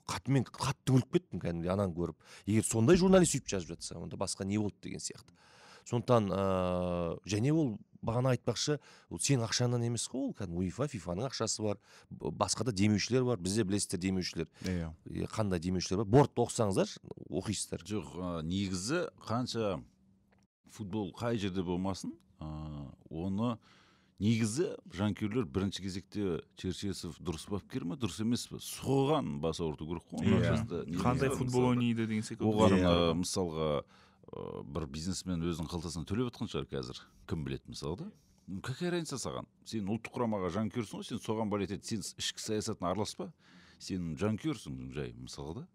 Қатты мен қатты күліп кеттім кәдімгідей ананы көріп. Егер сондай журналист сөйтіп жазып жатса онда басқа не болды деген сияқты. Сондықтан ыыы және ол бағана айтпақшы ол сенің ақшаңнан емес қой ол кәдімгі уефа фифаның ақшасы бар басқа да демеушілер бар. Бізде білесіздер демеушілер. Иә. Қандай демеушілер бар? Бортты оқысаңыздар оқисыздар. Жоқ ы, негізі қанша футбол қай жерде болмасын ы, оны негізі жанкүйерлер бірінші кезекте черчесов дұрыс бапкер ма дұрыс емес па соған бас ауырту керек қой оның Иә. қандай футбол ойнайды деген секілді. Оған Иә. ы, мысалға ы, бір бизнесмен өзінің қалтасынан төлеп жатқан шығар қазір. Кім біледі мысалы да какая разница саған? Сен ұлттық құрамаға жанкүйерсің ғой сен соған болеть ет. Сен ішкі саясатына араласпа сен жанкүйерсің жай мысалға да.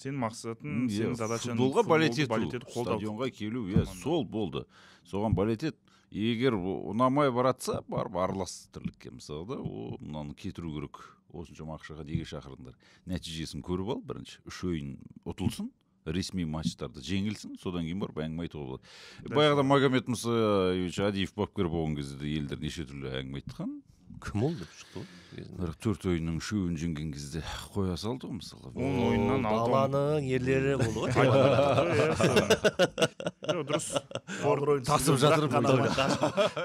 Сенің мақсатың М, иә, сенің задачаң футболға болеть ету қолдау стадионға келу иә сол болды. Соған болеть ет. Егер ұнамай баратса барып аралас тірлікке мысалы да о мынаны кетіру керек осыншама ақшаға неге шақырдыңдар? Нәтижесін көріп ал бірінші үш ойын ұтылсын ресми матчтарда жеңілсін содан кейін барып әңгіме айтуға болады. Баяғыда магомед мұсаевич адиев бапкер болған кезде де елдер неше түрлі әңгіме айтқан. Кім ол деп шықты ғой бірақ төрт ойынның үшеуін жеңген кезде қоя салды ғой мысалы он ойыннан даланың ерлері болды ғой дұрыс тасып жатыр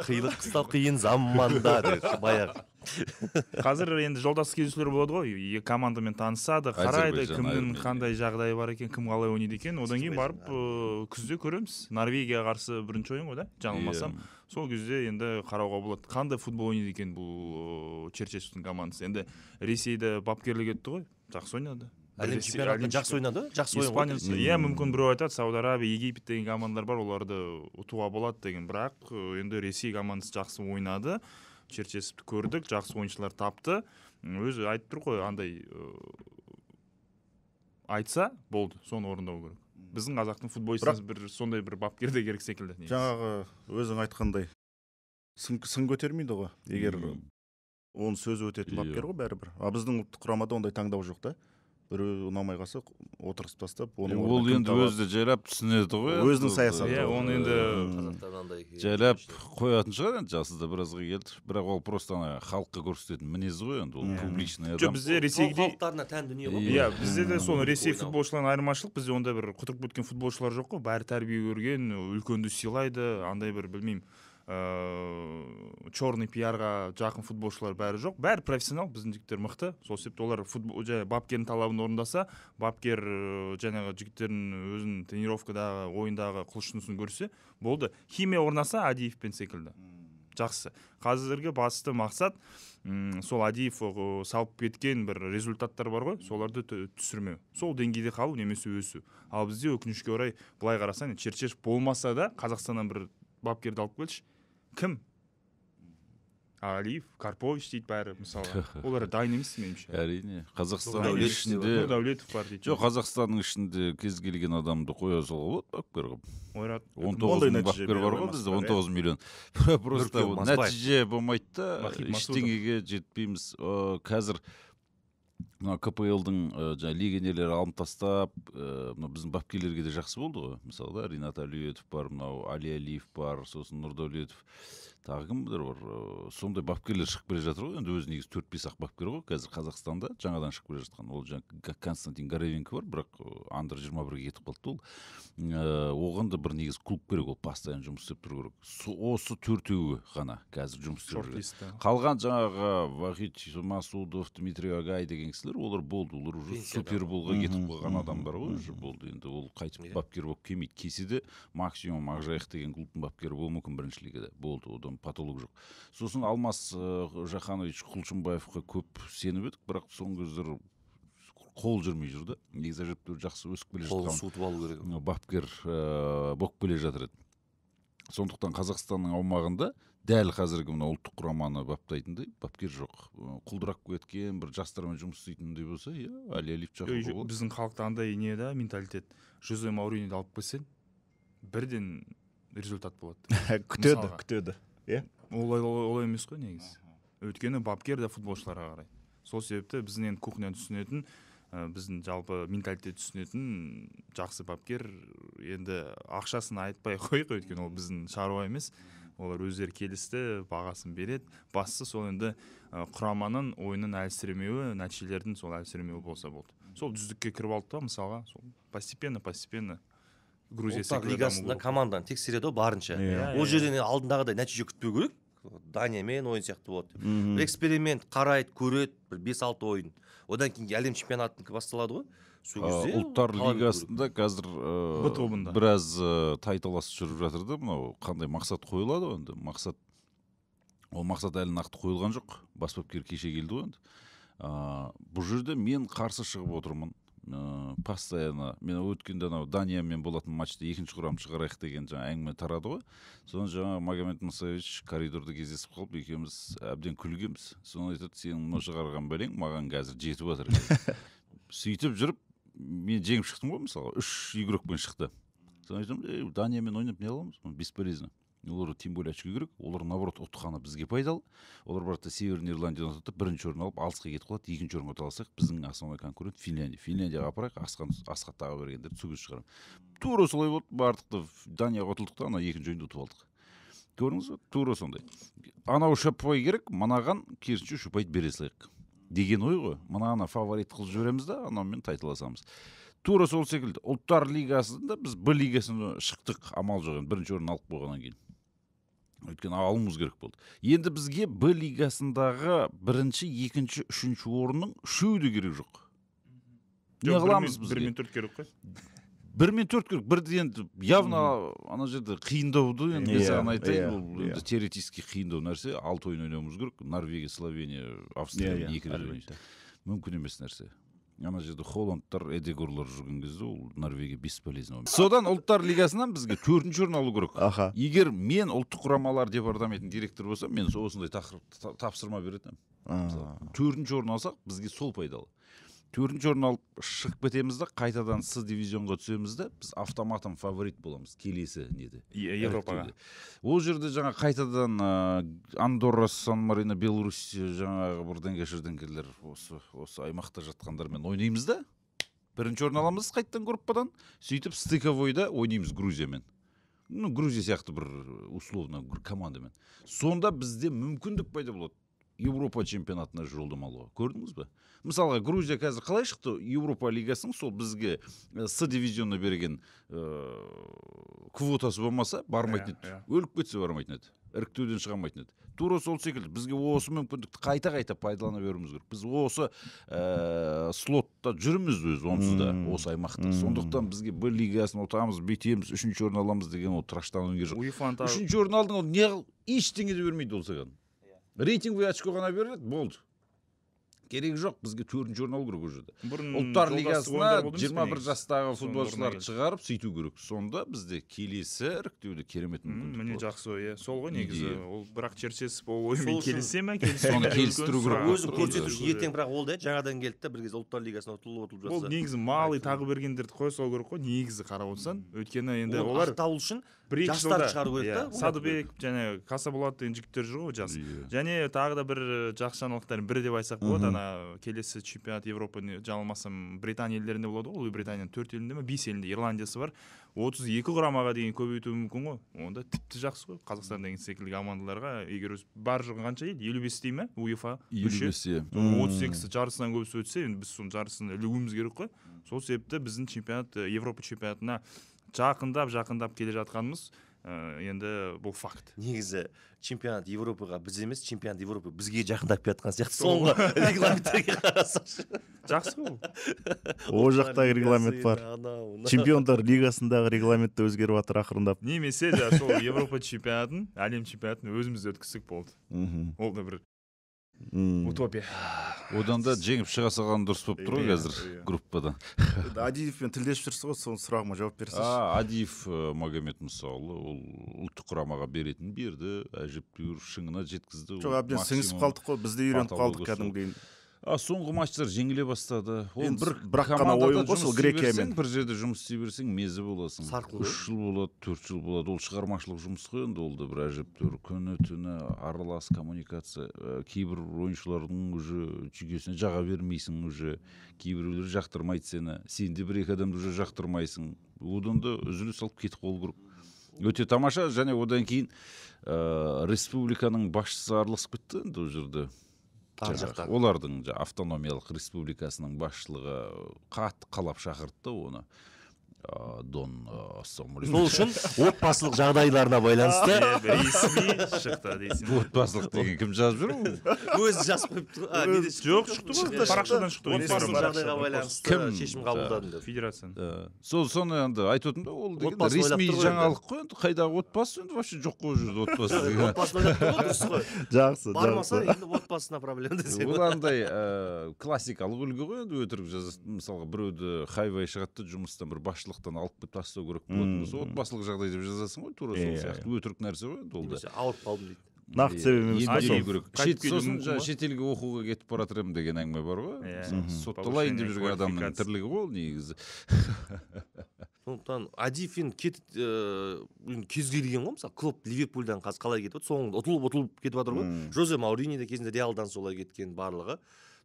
қиылық қыстау қиын заманда деп баяғы қазір енді жолдас кездесулер болады ғой. Екі командамен танысады қарайды кімнің қандай жағдайы бар екен кім қалай ойнайды екен. Одан кейін барып күзде көреміз. Норвегияға қарсы бірінші ойын ғой да жаңылмасам Иә. Сол кезде енді қарауға болады. Қандай футбол ойнайды екен бұл черчесовтың командасы? Енді ресейді бапкерлік етті ғой. Жақсы ойнады. Әлем чемпионатында жақсы ойнады жақсы ойын иә мүмкін біреу айтады сауд арабия египет деген командалар бар оларды ұтуға болады деген. Бірақ енді ресей командасы жақсы ойнады. Черчесовті көрдік жақсы ойыншылар тапты. Өзі айтып тұр ғой андай айтса болды соны орындау керек. Біздің қазақтың футболистіміз бір сондай бір бапкер де керек секілді негізі. жаңағы өзің айтқандай сын, сын көтермейді ғой егер оның сөзі өтетін Иә. бапкер ғой бәрібір а біздің ұлттық құрамада ондай таңдау жоқ та біреу ұнамай қалса отырғызып тастап ол енді өзі де жайлап түсінеді ғой Өзінің саясаты Иә, оны енді- жайлап қоятын шығар енді жасы да біразға келді. Бірақ ол просто ана халыққа көрсететін мінезі ғой енді ол публичный жоқ адам. бізде ресейгідей халықтарына тән дүние ғой. Иә, бізде де сол ресей футболшыларынан айырмашылық. Бізде ондай бір құтырып кеткен футболшылар жоқ қой. Бәрі тәрбие көрген үлкенді сыйлайды андай бір білмеймін. Ыыы черный пиарға жақын футболшылар бәрі жоқ. Бәрі профессионал біздің жігіттер мықты. Сол себепті олар футбол жаңағы бапкердің талабын орындаса бапкер ыыы, жаңағы жігіттердің өзінің тренировкадағы ойындағы құлшынысын көрсе болды. Химия орнаса адиевпен секілді. Жақсы. Қазіргі басты мақсат м, сол адиев ы, салып кеткен бір результаттар бар ғой. Соларды түсірмеу. Сол деңгейде қалу немесе өсу. Ал бізде өкінішке орай былай қарасаң черчеш болмаса да қазақстаннан бір бапкерді алып келші. Кім? Алиев карпович дейді бәрі мысалға олар дайын емес меніңше әрине Нұрдәулетов ішінде нұрдәулетов бар дейді жоқ қазақстанның ішінде кез келген адамды қоя салуға болады бапкер қылып ойрат он тоғыз мың бапкер бар ғой бізде он иә? тоғыз миллион. Просто нәтиже болмайды да ештеңеге жетпейміз. Қазір мына кплдың жаңағы легионерлері алынып тастап ы, мына біздің бапкерлерге де жақсы болды ғой. Мысалы да ринат әлиетов бар мынау али әлиев бар сосын нұрдәулетов. Тағы кімдер бар ыыы, сондай бапкерлер шығып келе жатыр ғой. Енді өзі негізі төрт бес ақ бапкер ғой қазір қазақстанда. Жаңадан шығып келе жатқан ол жаңағы константин горовенко бар. Бірақ андер жиырма бірге кетіп қалыпты ол. Ыыы, оған да бір негізі клуб керек. Ол постоянно жұмыс істеп тұру керек. Осы төртеуі ғана қазір жұмыс істеп жүрген. қалған жаңағы вахид масудов дмитрий агай деген кісілер олар болды. Олар уже суперболға кетіп қалған адамдар ғой уже болды. Енді ол қайтып бапкер болып келмейді. Келсе де максимум ақжайық деген клубтың бапкері болуы мүмкін бірінші лигада болды. Одан потолок жоқ. Сосын алмас ыыы, жаханович құлшынбаевқа көп сеніп едік бірақ соңғы кездері қол жүрмей жүр да. Негізі әжептәуір жақсы өсіп келе қолын жатқан суытып алу керек. бапкер ыыы болып келе жатыр еді. Сондықтан қазақстанның аумағында дәл қазіргі мына ұлттық құраманы баптайтындай бапкер жоқ. Құлдырап кеткен бір жастармен жұмыс істейтіндей болса иә али алиев Ой, шақыруға болады. біздің халықта андай не да менталитет. Жозе мауриньоді алып келсең бірден результат болады. Күтеді күтеді. Олай олай олай емес қой негізі. Өйткені бапкер де футболшыларға қарайды сол себепті біздің енді кухняны түсінетін ә, біздің жалпы менталитет түсінетін жақсы бапкер енді ақшасын айтпай ақ қояйық өйткені ол біздің шаруа емес. Олар өздері келісті бағасын береді. Бастысы сол енді ә, құраманың ойынын әлсіремеуі нәтижелердің сол әлсіремеуі болса болды. Сол жүздікке кіріп алды да мысалға. Сол постепенно постепенно. Грузия ұлттар лигасында команданы тексереді ғой барынша. Иә. ол жерден алдындағыдай нәтиже күтпеу керек. Даниямен ойын сияқты болады. Деп эксперимент қарайды көреді бір бес алты ойын. Одан кейін әлем чемпионатынікі басталады ғой. Сол кезде ұлттар лигасында қазір Б тобында. біраз тайталас жүріп жатыр да мынау. Қандай мақсат қойылады ғой енді? Мақсат ол мақсат әлі нақты қойылған жоқ. Бас бапкер кеше келді ғой енді. Ыыы бұл жерде мен қарсы шығып отырмын. Ыыы постоянно. Мен өткенде анау даниямен болатын матчта екінші құрамды шығарайық деген жаңа әңгіме тарады ғой. Содан жаңағы магомед мұсаевич коридорда кездесіп қалып екеуміз әбден күлгенбіз. Содан айтады сенің мынау шығарған бәлең маған қазір жетіп жатыр сөйтіп жүріп мен жеңіп шықтым ғой мысалға үш игрокпен шықты. Содан айтамын ей даниямен ойнап не оны бесполезно олар тем более очко керек олар наоборот ұтқаны бізге пайдалы. Олар барады да северный ирландияны да бірінші орын алып алысқа кетіп қалады екінші орынға таласақ біздің основной конкурент финляндия. Финляндияға апарайық асхат тағы бергендерді сол кезде шығарамын тура солай болды бардық та данияға ұтылдық та ана екінші ойынды ұтып алдық. Көрдіңіз ба? Тура сондай. Анау шаппай керек мынаған керісінше шупайды бере салайық. Деген ой ғой. Мынаны фаворит қылып жібереміз да анаумен тайталасамыз. Тура сол секілді. Ұлттар лигасында біз б лигасына шықтық. Амал жоқ енді. Бірінші орын алып қойғаннан кейін. Өйткені алуымыз керек болды. Енді бізге б лигасындағы бірінші екінші үшінші орынның үшеуі де керек жоқ. Не қыламыз мен- бір бізге? мен төрт керек қой. Бір мен төрт керек. Бірді енді явно ана жерде қиындауды енді мен Иә, саған иә, айтайын бұл иә. енді теоретически қиындау нәрсе. Алты ойын ойнауымыз керек. Норвегия словения австрия Иә, иә, екі рет мүмкін емес нәрсе. Ана жерде холландтар эдегорлар жүрген кезде ол норвегия бесполезно содан ұлттар лигасынан бізге төртінші орын алу керек. Аха. Егер мен ұлттық құрамалар департаментінің директоры болсам мен осындай тақырып та- тапсырма беретін едім. Төртінші орын алсақ бізге сол пайдалы. Төртінші орын алып шығып кетеміз да қайтадан с дивизионға түсеміз да біз автоматом фаворит боламыз. Келесі неде? Европаға. Ол жерде жаңа қайтадан ыыы андорра сан марино беларусь жаңағы бірдеңке шірдеңкелер осы осы аймақта жатқандармен ойнаймыз да? Бірінші орын аламыз қайтадан группадан. Сөйтіп стыковойда ойнаймыз грузиямен. Ну грузия сияқты бір условно бір командамен. Сонда бізде мүмкіндік пайда болады. Еуропа чемпионатына жолдама алуға. Көрдіңіз ба мысалға грузия қазір қалай шықты? Еуропа лигасының сол бізге э, с дивизионына берген ыыы квотасы болмаса бармайтын еді. Иә, өліп кетсе бармайтын еді. Іріктеуден шыға алмайтын еді. Тура сол секілді бізге осы мүмкіндікті қайта қайта пайдалана беруіміз керек. Біз осы ә, слотта жүрміз өзі онсыз да осы аймақта. Сондықтан бізге б лигасын ұтамыз бүйтеміз үшінші орын аламыз деген ол тыраштану керек жоқ үшінші орын алдың ол не ештеңе де бермейді ол саған. Рейтинговый очко ғана береді болды. Керегі жоқ бізге төртінші орын алу керек ол жерде. Бұрын ұлттар лигасына жиырма бір жастағы футболшыларды шығарып сөйту керек. Сонда бізде келесі іріктеуде керемет мүмкіндік міне жақсы ой иә. Сол ғой негізі. Ол бірақ черчесов ол оймен келісе ме Соны келістіру керек. өзін Тұр, көрсету үшін ертең бірақ ол да жаңадан келді да бір кезде ұлттар лигасына ұтылып ұтылып ол жатса негізі малый тағы бергендерді қоя салу керек қой. Негізі қарап отырсаң өйткені енді ол олар ақталу үшін бір екі жастарды жылда. шығару керек иә, та, садыбек және касаболат деген жігіттер жүр ғой жас. Иә. және тағы да бір э, жақсы жаңалықтардың бірі деп айтсақ болады. Ана келесі чемпионат европа жаңылмасам британия елдерінде болады ғой. Ұлыбританияның төрт елінде ма бес елінде. Ирландиясы бар. отыз екі құрамаға дейін көбейтуі мүмкін ғой. Онда тіпті жақсы ғой. Қазақстан деген секілді командаларға егер өз бар жоғы қанша ел елу бес дей ма уефа елу бес иә. Отыз екісі жарысынан көбісі өтсе енді біз соның жарысын ілігуіміз керек қой. Сол себепті біздің чемпионат э, европа чемпионатына жақындап жақындап келе жатқанымыз э, енді бұл факт. Негізі чемпионат европаға біз емес чемпионат европа бізге жақындап келе жатқан сияқты. Соңғы регламенттерге қарасаңшы жақсы ғой ол. ол жақтағы регламент бар. чемпиондар лигасындағы регламент те өзгеріп жатыр ақырындап. Немесе жаңағы сол европа чемпионатын әлем чемпионатын өзіміз өткізсек болды. Мхм. Ол да бір Утопия. Одан да жеңіп шыға салған дұрыс болып тұр ғой Иә, қазір иә. группадан адиевпен тілдесіп жүрсіз ғой соның сұрағыма жауап берсеңізші а адиев э, магомед мысалы ол ұлттық құрамаға беретін берді әжептәуір шыңына жеткізді. Жоқ әбден сіңісіп қалдық қой біз де үйреніп қалдық кәдімгідей. А соңғы матчтар жеңіле бастады. Ол Енді бір бірақ қана ойын ғой сол Грекиямен. бір жерде жұмыс істей берсең мезі боласың. Сарқыл үш жыл болады төрт жыл болады. Ол шығармашылық жұмыс қой енді ол да бір әжептәуір. Күні түні аралас коммуникация. Ә, кейбір ойыншылардың уже жүйкесіне жаға бермейсің уже. Кейбіреулер жақтырмайды сені. Сен де бір екі адамды уже жақтырмайсың. Одан да үзіле салып кетіп қалу керек өте тамаша. Және одан кейін ә, республиканың басшысы араласып кетті енді ол жерде. Ар жақтан олардың жаңағы автономиялық республикасының басшылығы қатты қалап шақырды да оны. Ә, дон ә, ассалаумағалейкум сол үшін отбасылық жағдайларына байланысты. Ресми шықты дейсің отбасылық деген кім жазып жүр өзі жазып қойыпты жоқ шықты ғой парақшадан шықты ғой отбасылық жағдайға байланысты Кім? шешім қабылдадым деп. Федерацияның Ә, сол соны енді айтып отырмын да ол деген ресми жаңалық қой енді қайдағы отбасы енді вообще жоқ қой ол жерде отбасы деген. отбасын ойлап тұр ғой дұрыс қой. Жақсы бармаса енді отбасына проблема десе ол андай ә, классикалық үлгі ғой енді өтірік жазатын мысалға біреуді хайвай шығады да жұмыстан бір басшылықтан алып келіп тастау керек болатын болса отбасылық жағдай деп жазасың ғой тура Иә, сол иә, сияқты. өтірік нәрсе ғой енді ол да. Ауырып қалдым дейді. Нақты себебі керек сосын жаңағы шетелге оқуға кетіп бара жатырмын деген әңгіме бар ғой. Иә. Сотталайын деп жүрген адамның тірлігі ғой ол негізі. Сондықтан адиф енді кетіп ыыы кез келген ғой мысалы клуб ливерпульдан қазір қалай кетіп жатыр соңында ұтылып ұтылып кетіп жатыр ғой. Жозе маурини де кезінде реалдан солай кеткен барлығы.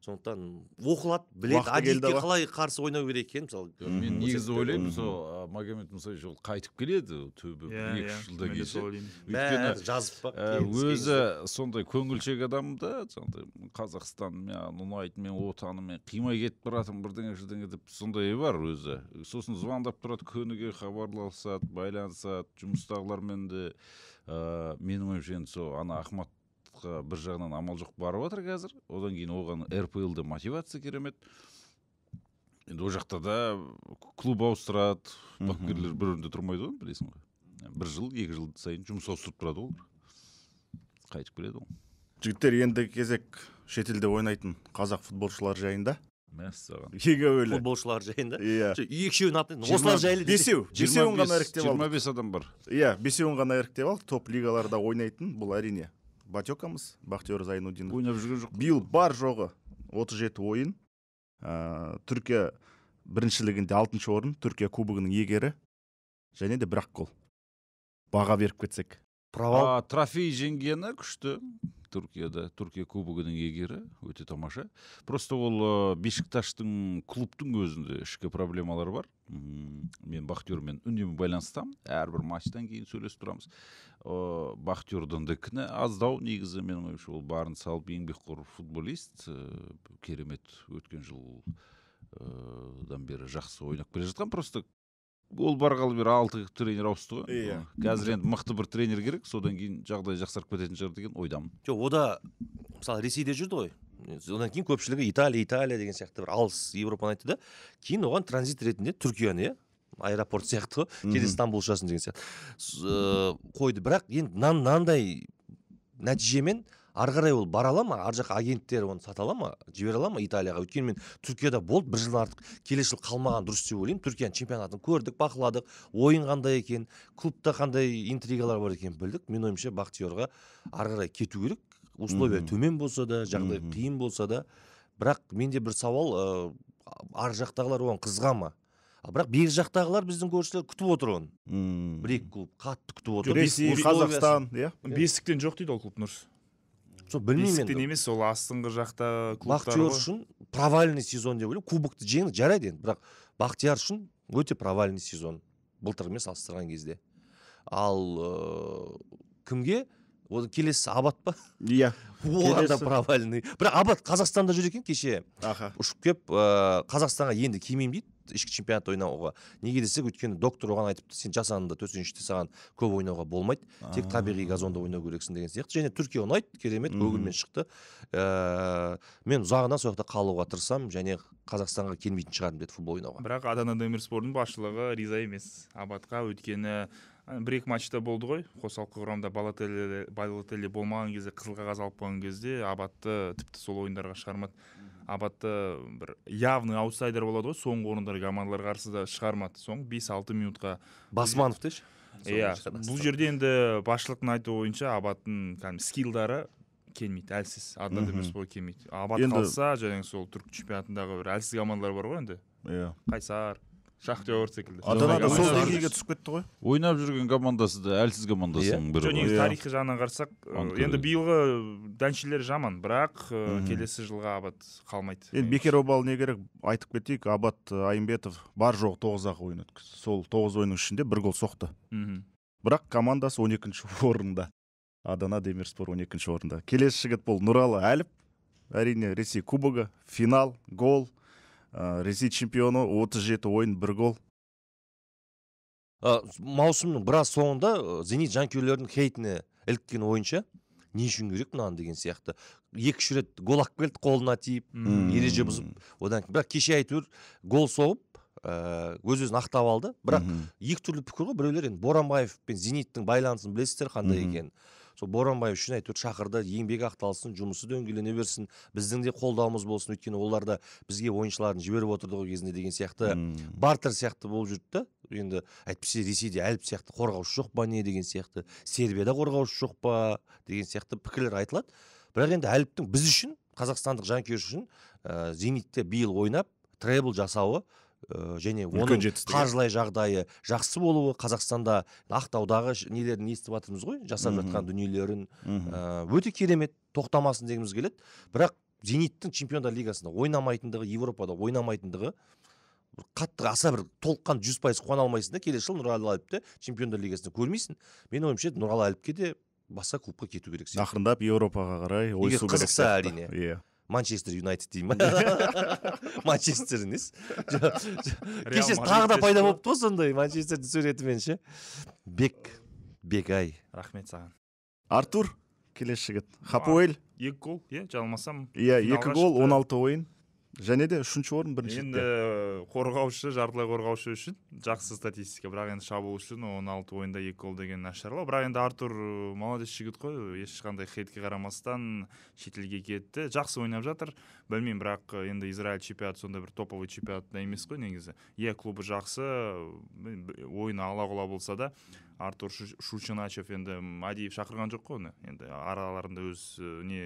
Сондықтан оқылады біледі. Ғой. қалай қарсы ойнау керек екенін мысалы? Мен негізі ойлаймын сол магомед мұсаевич ол қайтып келеді түбі екі үш жылдан кейін өйткені жазып өзі сондай көңілшек адам да жаңағыдай қазақстан маған ұнайды мен отаным мен қимай кетіп бара жатырмын бірдеңе бірдеңе деп сондай бар өзі. Сосын звондап тұрады күніге хабарласады байланысады жұмыстағылармен де ә, менің ойымша енді сол ана бір жағынан амал жоқ барып жатыр қазір. Одан кейін оған рплде мотивация керемет. Енді ол жақта да клуб ауыстырады. Бапкерлер бір орында тұрмайды ғой білесің ғой. Бір жыл екі жыл сайын жұмыс ауыстырып тұрады ғой қайтып келеді ол. Жігіттер енді кезек шетелде ойнайтын қазақ футболшылар жайында. Мәссаған. Ең әуелі футболшылар жайында? Иә. Аты Жиырма- осылар жайлы бесеу. Бесеуін ғана іріктеп жиырма алдық бес адам бар. Иә бесеуін ғана іріктеп алдық топ лигаларда ойнайтын бұл әрине. Батекамыз бахтияр зайнуддинов ойнап жүрген жоқ биыл бар жоғы 37 ойын. Ә, түркия біріншілігінде алтыншы орын түркия кубогының иегері. Және де бір ақ гол. Баға беріп кетсек. Провал а, трофей жеңгені күшті. Түркияда түркия кубогының иегері. Өте тамаша. Просто ол бешикташтың клубтың өзінде ішкі проблемалары бар. М, мен бахтермен үнемі байланыстамын. Әрбір матчтан кейін сөйлесіп тұрамыз. Ыыы бахтердың да кінә аздау негізі. Менің ойымша ол барын салып еңбекқор футболист керемет өткен жылдан бері жақсы ойнап келе жатқан. Просто ол барғалы бері алты тренер ауысты ғой. Иә. қазір енді мықты бір тренер керек содан кейін жағдай жақсарып кететін шығар деген ойдамын. Жоқ ода мысалы ресейде жүрді ғой. Одан кейін көпшілігі италия италия деген сияқты бір алыс европаны айтты да. Кейін оған транзит ретінде түркияны иә аэропорт сияқты ғой кейде стамбул ұшасың деген сияқты. Қойды. Бірақ енді мынан- мынандай нәтижемен ары қарай ол бара ала ма? Ар жаққа агенттер оны сата ала ма? Жібере ала ма италияға? Өйткені мен түркияда болды бір жылдан артық. Келесі жыл қалмаған дұрыс деп ойлаймын. Түркияның чемпионатын көрдік бақыладық. Ойын қандай екен? Клубта қандай интригалар бар екенін білдік. Менің ойымша бахтиярға ары қарай кету керек. Условия төмен болса да жағдай қиын болса да. Бірақ менде бір сауал ыыы ар жақтағылар оған қызыға ма? Ал бірақ бер жақтағылар біздің көршілер күтіп отыр оны. Мм. бір екі клуб қатты күтіп отыр. Ресей қазақстан иә. Бесіктен жоқ дейді ол клуб нұрс. Сол білмеймін бесіктен емес ол астыңғы жақта ғой. үшін провальный сезон деп ойлаймын. Кубокты жеңді жарайды енді. Бірақ бақтияр үшін өте провальный сезон. Былтырмен салыстырған кезде. Ал ыыы, кімге? Ол келесі абат па? Иә. Оған да провальный. Бірақ абат қазақстанда жүр екен кеше. Аха. Ұшып келіп ыыы, қазақстанға енді келмеймін дейді. Ішкі чемпионат ойнауға неге десек өйткені доктор оған айтыпты сен жасанды төсеніште саған көп ойнауға болмайды тек табиғи газонда ойнау керексің деген сияқты. Және түркия ұнайды керемет көгілмен шықты. Ыыы мен ұзағынан сол жақта қалуға тырысамын және қазақстанға келмейтін шығармын деді футбол ойнауға. Бірақ адана демирспордың басшылығы риза емес. Абатқа өйткені бір екі матчта болды ғой. Қосалқы құрамда балотелли болмаған кезде қызыл қағаз алып қойған кезде абатты тіпті сол ойындарға шығармады. Абатты бір явный аутсайдер болады ғой соңғы орындар командалар қарсыда шығармады. Соңғы бес алты минутқа басманов деші? Иә бұл жерде енді басшылықтың айтуы бойынша абаттың кәдімгі скиллдары келмейді әлсіз Мгм. демирспор келмейді. Абат қалса жаңағы сол түрік чемпионатындағы бір әлсіз командалар бар ғой енді. Иә. Қайсар шахтер секілді. Адана да сол деңгейге түсіп кетті ғой. Ойнап жүрген командасы да әлсіз командасының жоқ бірі негізі ғой. Иә. тарихи жағынан қарасақ енді биылғы дәншілер жаман бірақ келесі жылға абат қалмайды. Енді бекер обалы не керек? Айтып кетейік абат айымбетов бар жоқ тоғыз ақ ойын өткізді. Сол тоғыз ойынның ішінде бір гол соқты. Бірақ командасы 12 орында. Адана демирспор 12 орында. Келесі жігіт бұл нұралы әліп. Әрине ресей кубогы финал гол. Ресей чемпионы 37 ойын бір гол. Ы, маусымның біраз соңында ы, зенит жанкүйерлердің хейтіне іліккен ойынша не үшін керек мынаны деген сияқты. Екі үш рет гол алып келді қолына тиіп ереже бұзып одан кейін бірақ кеше әйтеуір гол соғып өз өзін ақтап алды. Бірақ екі түрлі пікір ғой біреулер енді боранбаев пен зениттің байланысын білесіздер қандай екенін. Сол боранбаев үшін әйтеуір шақырды еңбегі ақталсын жұмысы дөңгелене берсін біздің де қолдауымыз болсын. Өйткені олар да бізге ойыншыларын жіберіп отырды ғой кезінде деген сияқты. Мм. бартер сияқты болып жүрді да. Енді әйтпесе ресейде әліп сияқты қорғаушы жоқ па не деген сияқты сербияда қорғаушы жоқ па деген сияқты пікірлер айтылады. Бірақ енді әліптің біз үшін қазақстандық жанкүйер үшін ә, зенитте биыл ойнап требл жасауы ә, және оның иә. қаржылай жағдайы жақсы болуы қазақстанда ақтаудағы нелерін естіп жатырмыз ғой? Жасап жатқан дүниелерін ә, өте керемет тоқтамасын дегіміз келеді. Бірақ зениттің чемпиондар лигасында ойнамайтындығы европада ойнамайтындығы бір қатты аса бір толыққан жүз пайыз қуана алмайсың да келесі жылы нұралы әліпті чемпиондар лигасында көрмейсің. Менің ойымша нұралы әліпке де басқа клубқа кету керек сияқты. Ақырындап еуропаға қарай ойысу керек әрине. иә. Манчестер юнайтед деймін. Ба манчестер емес Жо- жо- кеше тағы да пайда болыпты ғой сондай манчестердің суретімен ше. Бек бек ай. Рахмет саған. Артур келесі жігіт. Хапуэль. екі гол. Иә жалмасам иә екі гол шықты. 16 ойын. Және де үшінші орын енді біріншілікте қорғаушы жартылай қорғаушы үшін жақсы статистика. Бірақ енді шабуыл үшін он алты ойында екі гол деген нашарлау. Бірақ енді артур молодец жігіт қой. Ешқандай хейтке қарамастан шетелге кетті. Жақсы ойнап жатыр. Білмеймін бірақ енді израиль чемпионаты сондай бір топовый чемпионат емес қой негізі. Иә клубы жақсы ойыны ала құла болса да артур Шу- шучиначев енді м, адиев шақырған жоқ қой оны. Енді араларында өз не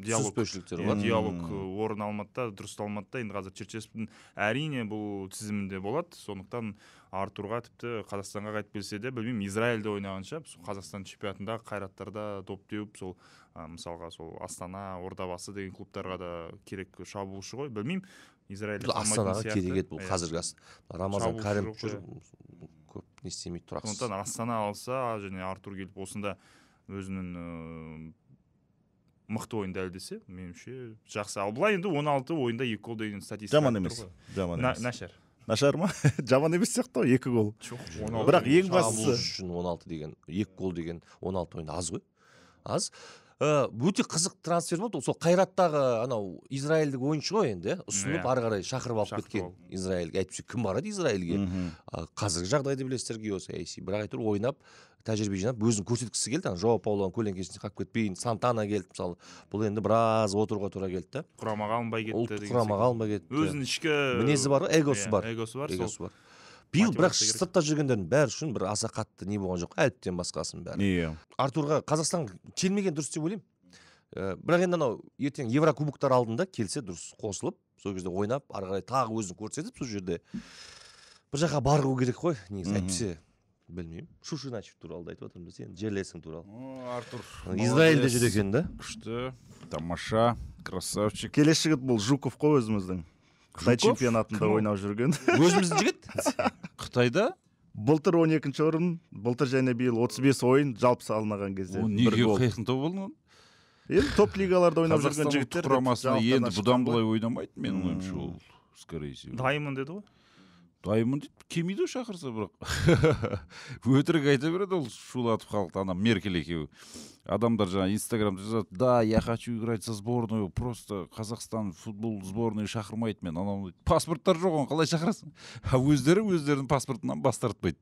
диалог түсініспеушіліктер бар. диалог орын алмады да дұрысталмады да енді қазір черчесовтың әрине бұл тізімінде болады. Сондықтан артурға тіпті қазақстанға қайтып келсе де білмеймін израильде ойнағанша сол қазақстан чемпионатындағы қайраттарда доп теуіп сол мысалға сол астана ордабасы деген клубтарға да керек шабуылшы ғой. Білмеймін израильде бұл астанаға керек еді бұл қазіргі рамазан кәрімов жүр. Не істемейді тұрақсыз сондықтан астана алса және артур келіп осында өзінің ыыы мықты ойын дәлелдесе меніңше жақсы. Ал былай енді 16 ойында екі гол деген статистика жаман емес жаман емес. нашар. Нашар ма? Жаман емес сияқты ғой екі гол. Жоқ Бірақ ең бастысы- үшін 16 деген екі гол деген 16 ойын аз ғой. Аз өте қызық трансфер болды. Сол қайраттағы анау израильдік ойыншы ғой енді иә. ұсынып ары қарай шақырып алып кеткен израильге. Әйтпесе кім барады израильге? Қазіргі жағдайды білесіздер геосаяси. Бірақ әйтеуір ойнап тәжірибе жинап өзін көрсеткісі келді. Ана жоа паулоның көлеңкесіне қалып кетпейін сантана келді мысалы. Бұл енді біраз отыруға тура келді да. Құрамаға алынбай кетті ұлттық құрамаға алынбай кетті. Өзінің ішкі мінезі бар ғой эгосы иә, бар. эгосы бар эгосы бар. Биыл бірақ сыртта жүргендердің бәрі үшін бір аса қатты не болған жоқ әліптен басқасының бәрі. Иә артурға қазақстан келмеген дұрыс деп ойлаймын. Э, бірақ енді анау ертең еврокубоктар алдында келсе дұрыс қосылып сол кезде ойнап ары қарай тағы өзін көрсетіп сол жерде бір жаққа бару керек қой негізі әйтпесе. Білмеймін. Шушиначев туралы да айтып жатырмын сен жерлесің туралы. Артур израильде жүр екен да. Күшті. Тамаша красавчик. Келесі жігіт бұл жуков қой өзіміздің. Қытай чемпионатында ойнап жүрген. Өзіміздің жігіт? Қытайда? Былтыр 12 орын былтыр және биыл 35 ойын жалпы салынаған кезде неге гол. қайқында болған ол енді топ лигаларда ойнап жүрген жігіттер құрамасына енді бұдан былай ойнамайды менің ойымша ол скорее всего. Дайынмын деді ғой. Дайынмын дейді келмейді ғой шақырса бірақ өтірік айта береді ол шулатып халықты ана меркель екеуі. Адамдар жаңағы инстаграмда жазады да я хочу играть за сборную просто қазақстан футбол сборной шақырмайды мен анау дейді паспорттары жоқ оны қалай шақырасың? А өздері өздерінің паспортынан бас тартпайды.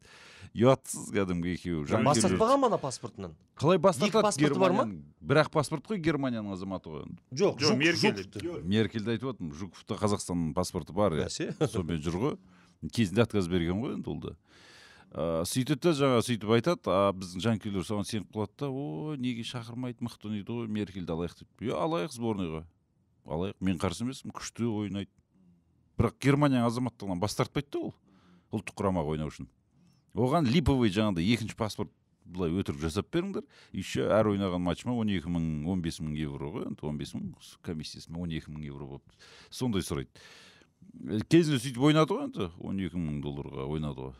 Ұятсыз кәдімгі екеуі бас тартпаған ба ана паспортынан? Қалай бас тартады паспорты бар ма? бір ақ паспорт қой германияның азаматы ғой жоқ Жоқ, Меркель. меркельді айтып жатырмын жуковта қазақстанның паспорты бар иә. Бәсе. Сонымен жүр ғой. Кезінде отказ берген ғой енді ол да. Ыыы сөйтеді да жаңағы сөйтіп айтады а біздің жанкүйерлер соған сеніп қалады да ой неге шақырмайды мықты ойнайды ғой меркельді алайық деп. Иә алайық сборныйға алайық мен қарсы емеспін күшті ойнайды бірақ германияның азаматтығынан бас тартпайды да ол ұлттық құрамаға ойнау үшін. Оған липовый жаңағыдай екінші паспорт былай өтірік жасап беріңдер. Еще әр ойнаған матчыма он екі мың он бес мың евро ғой енді он бес мың комиссиясымен он екі мың евро болып сондай сұрайды. Кезінде сөйтіп ойнады ғой енді он екі мың долларға ойнады ғой.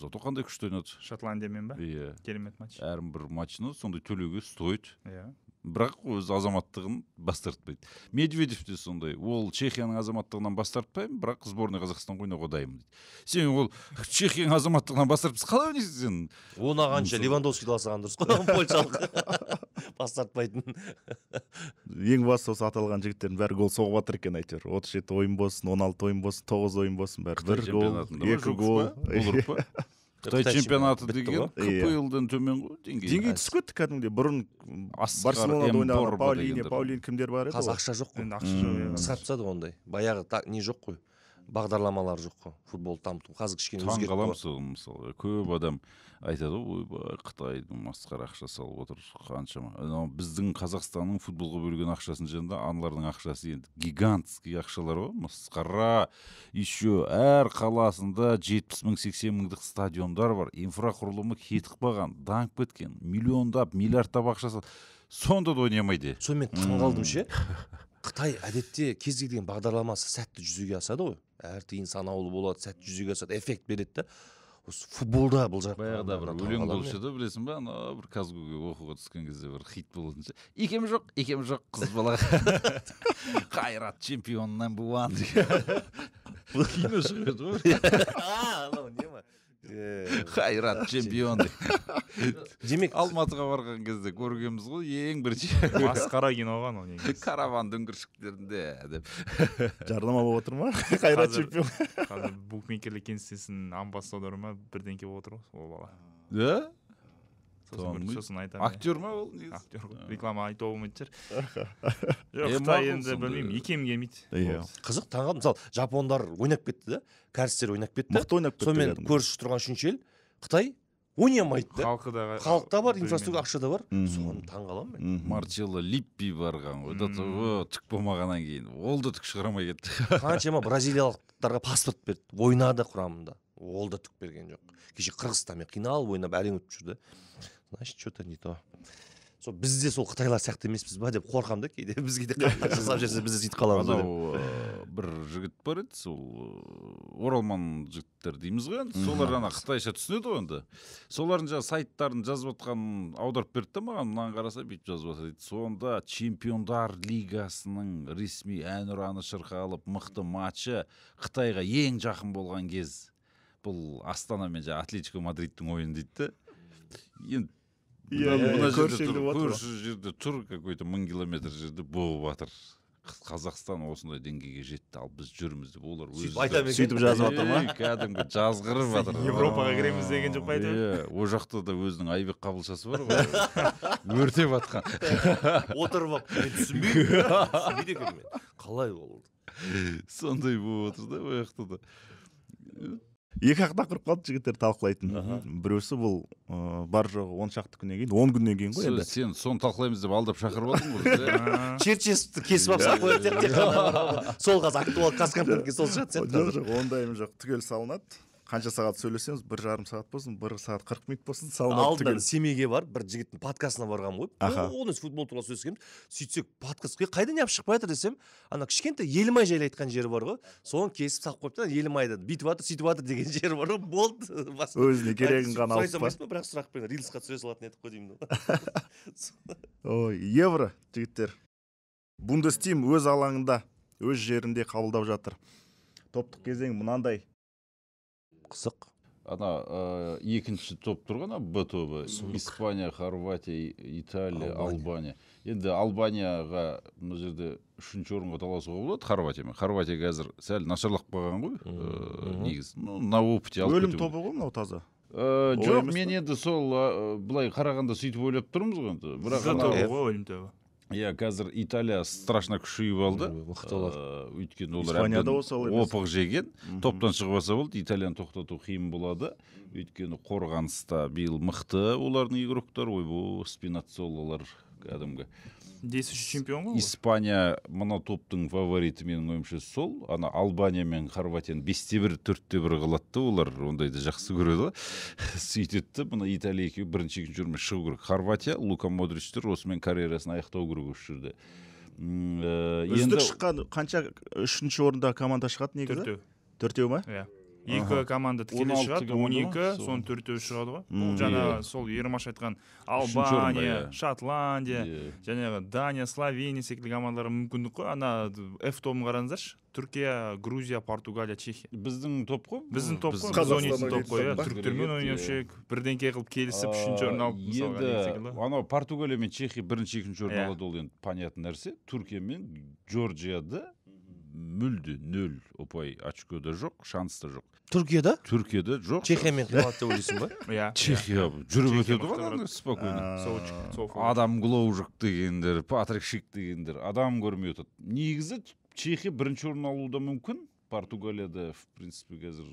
Зато қандай күшті ойнады. Шотландиямен ба? Иә. Керемет матч. Әрбір матчына сондай төлеуге стоит. Иә. Бірақ өз азаматтығын бас тартпайды медведев те сондай ол чехияның азаматтығынан бас тартпаймын бірақ сборная қазақстанға ойнауға дайынмын дейді. Сен ол чехияның азаматтығынан бас тартпайсың қалай ойнайсың сен? Оны алғанша левандовскийді алсаған дұрыс қой польшалық. Бас тартпайтын ең бастысы осы аталған жігіттердің бәрі гол соғып жатыр екен әйтеуір. отыз жеті ойын болсын он алты ойын болсын тоғыз ойын болсын бәрі бір гол екі гол? қытай чемпионаты деген кпл-дан төмен ғой деңгейі деңгей түсіп кетті кәдімгідей бұрын барселонада ойнаған паулини дегендер. паулин кімдер бар еді қазір ақша жоқ қой енді ақша жоқ қысқартып тастады ғой ондай. Баяғы та- не жоқ қой? Бағдарламалар жоқ қой футболды дамыту қазір кішкене таң өзгеріп қаламын сол мысалы. Көп адам айтады ғой ойбай қытайдың масқара ақша салып отыр қаншама анау біздің қазақстанның футболға бөлген ақшасын жегенде аналардың ақшасы енді гигантский ақшалар ғой. Масқара еще әр қаласында жетпіс мың сексен мыңдық стадиондар бар. Инфрақұрылымы кетіп қалған дамып кеткен миллиондап миллиардтап ақша сонда да ойнай алмайды сонымен таң қалдым ше. Қытай әдетте кез келген бағдарламасы сәтті жүзеге асады ғой. Әр тиын санаулы болады сәтті жүзеге асады эффект береді да осы футболда бұл жақ баяғыда бір өлең болушы еді білесің ба анау бір казгуге оқуға түскен кезде бір хит болатын ше. Икем жоқ икем жоқ қыз бала қайрат чемпион номер уан кино шығып еді ғой анау не ма Е, қайрат чемпион деп демек алматыға барған кезде көргенбіз ғой ең бірінші. Масқара кино ғой анау негізі. Караван дөңгіршектерінде деп. Жарнама болып отыр ма? Қайрат чемпион. қазір букмекерлік кеңсесінің амбассадоры ма? Бірдеңке болып отыр ғой ол бала. Да сосын, айтамын актер ма ол негізі? Актер ғой. Реклама айтуға болмайтын шығар жоқ қытай енді білмеймін икем келмейді Иә. Қызық таң қалдым мысалы жапондар ойнап кетті да кәрістер ойнап кетті. Мықты ойнап кетті сонымен көрші тұрған үшінші ел қытай ойнай алмайды да. Халқы да халықта бар инфраструктура ақша да бар. Соған таң қаламын мен марчелло липпи барған ғой да түк болмағаннан кейін. Ол да түк шығара алмай кетті. Қаншама бразилиялықтарға паспорт берді ойнады құрамында. Ол да түк берген жоқ. Кеше қырғызстанмен қиналып ойнап әрең өтіп жүр да значит че то не то. Сол біз де сол қытайлар сияқты емеспіз ба деп қорқамын да кейде. Бізге де қаттар жасап жіберсе біз де сөйтіп қаламыз ба деп. Ә, бір жігіт бар еді сол ә, оралман жігіттер дейміз ғой енді. Солар ана қытайша түсінеді ғой енді. Солардың жаңағы сайттарын жазып отқанын аударып берді да маған. Мынаны қараса бүйтіп жазып жатыр дейді сонда чемпиондар лигасының ресми әнұраны шырқалып мықты матчы қытайға ең жақын болған кез. Бұл астана мен жаңағы атлетико мадридтің ойыны дейді да. Енді Иә, мына- жерде тұр көрші жерде тұр какой то мың километр жерде болып жатыр. Қазақстан осындай деңгейге жетті ал біз жүрміз деп олар сөйтіп өздері- айта ма екен? сөйтіп жазып жатыр ма? Кәдімгі жазғырып жатыр. Европаға кіреміз деген жоқ па әйтеуір иә ол жақта да өзінің айбек қабылшасы бар ғой. Өртеп жатқан. Отырып алып мен түсінбеймін. Түсінбейді екенмін мен. Қалай ол? Сондай болып отыр да ол жақта да. Екі ақ тақырып қалды жігіттер талқылайтын. Біреусі бұл ыыы бар жоғы он шақты күннен кейін он күннен кейін ғой енді. Сен соны талқылаймыз деп алдап шақырып алдың ғой черчесовті кесіп алып салып қояды тек қана сол қазір актуал казконтентке сол шығатын сияқты жоқ жоқ ондайым жоқ. Түгел салынады. Қанша сағат сөйлесеміз бір жарым сағат болсын бір сағат қырық минут болсын алдында семейге барып бір жігіттің подкастына барғанмын ғой. Аха. футбол туралы сөйлескенбіз сөйтсек подкаст «Е, қайдан неғып шықпай жатыр десем ана кішкентай елімай жайлы айтқан жері бар ғой. Соны кесіп салып қойыпты елімайды бүйтіп жатыр сөйтіп жатыр деген жері бар ғой. Болды. Өзіне керегін ғана алып па? бірақ сұрақпен рилсқа түсіре салатын едік қой деймін ой евро жігіттер. Бундестим өз алаңында өз жерінде қабылдап жатыр. Топтық кезең мынандай. Қызық ана ә, екінші топ тұр ғой ана б тобы испания хорватия италия Албания. албания. Енді албанияға мына жерде үшінші орынға таласуға болады хорватиямен хорватия қазір сәл нашарлап қалған ғой ә, мгм. негізі. Ну на опыте алып өлім тобы ғой мынау таза? Ә, Олай жоқ мен енді сол ә, былай қарағанда сөйтіп ойлап тұрмыз ғой енді. Бірақ өлім тобы иә қазір италия страшно күшейіп алды. Мықты олар. Ә, өйткені олар Испания да әбден осы емес. опық жеген. Топтан шығып алса болды италияны тоқтату қиын болады. Өйткені қорғаныста биыл мықты олардың игроктар ойбой спинацолалар кәдімгі. Действующий чемпион ғой испания мына топтың фавориті менің ойымша сол. Ана албания мен хорватияны бесте бір төртте бір қылады да олар. Ондайды жақсы көреді ғой. Сөйтеді да мына италия екеуі бірінші екінші орынмен шығу керек. Хорватия лука модричтер осымен карьерасын аяқтау керек осы жерде. Э, үздік шыққан қанша үшінші орында команда шығады негізі? Төртеу. Төртеу ма? Иә. Екі команда тікелей 16 шығады он екі соның төртеуі шығады ғой. М, ол жаңа иә. сол ермаш айтқан албания иә. шотландия жаңағы дания словения секілді командаларға мүмкіндік қой. Ана ф тобын қараңыздаршы. Түркия грузия португалия чехия. Біздің топ қой біздің топ қой. Қазақстан топ. қой иә. Түріктермен ойнаушы едік бірдеңке қылып келісіп үшінші орын алып енді анау португалия мен чехия бірінші екінші орын Иә. алады ол енді понятный нәрсе. Түркия мен джорджияда мүлде нөл ұпай очкода жоқ шанс та жоқ. Түркияда? Түркияда жоқ. Чехиямен қиналады деп ойлайсың ба? Иә. Чехия. Жүріп өтеді ғой ана спокойно. Адам глоужик дегендер патрик шик дегендер адам көрмей өтеді негізі чехия бірінші орын алуы да мүмкін. Португалияда в принципе қазір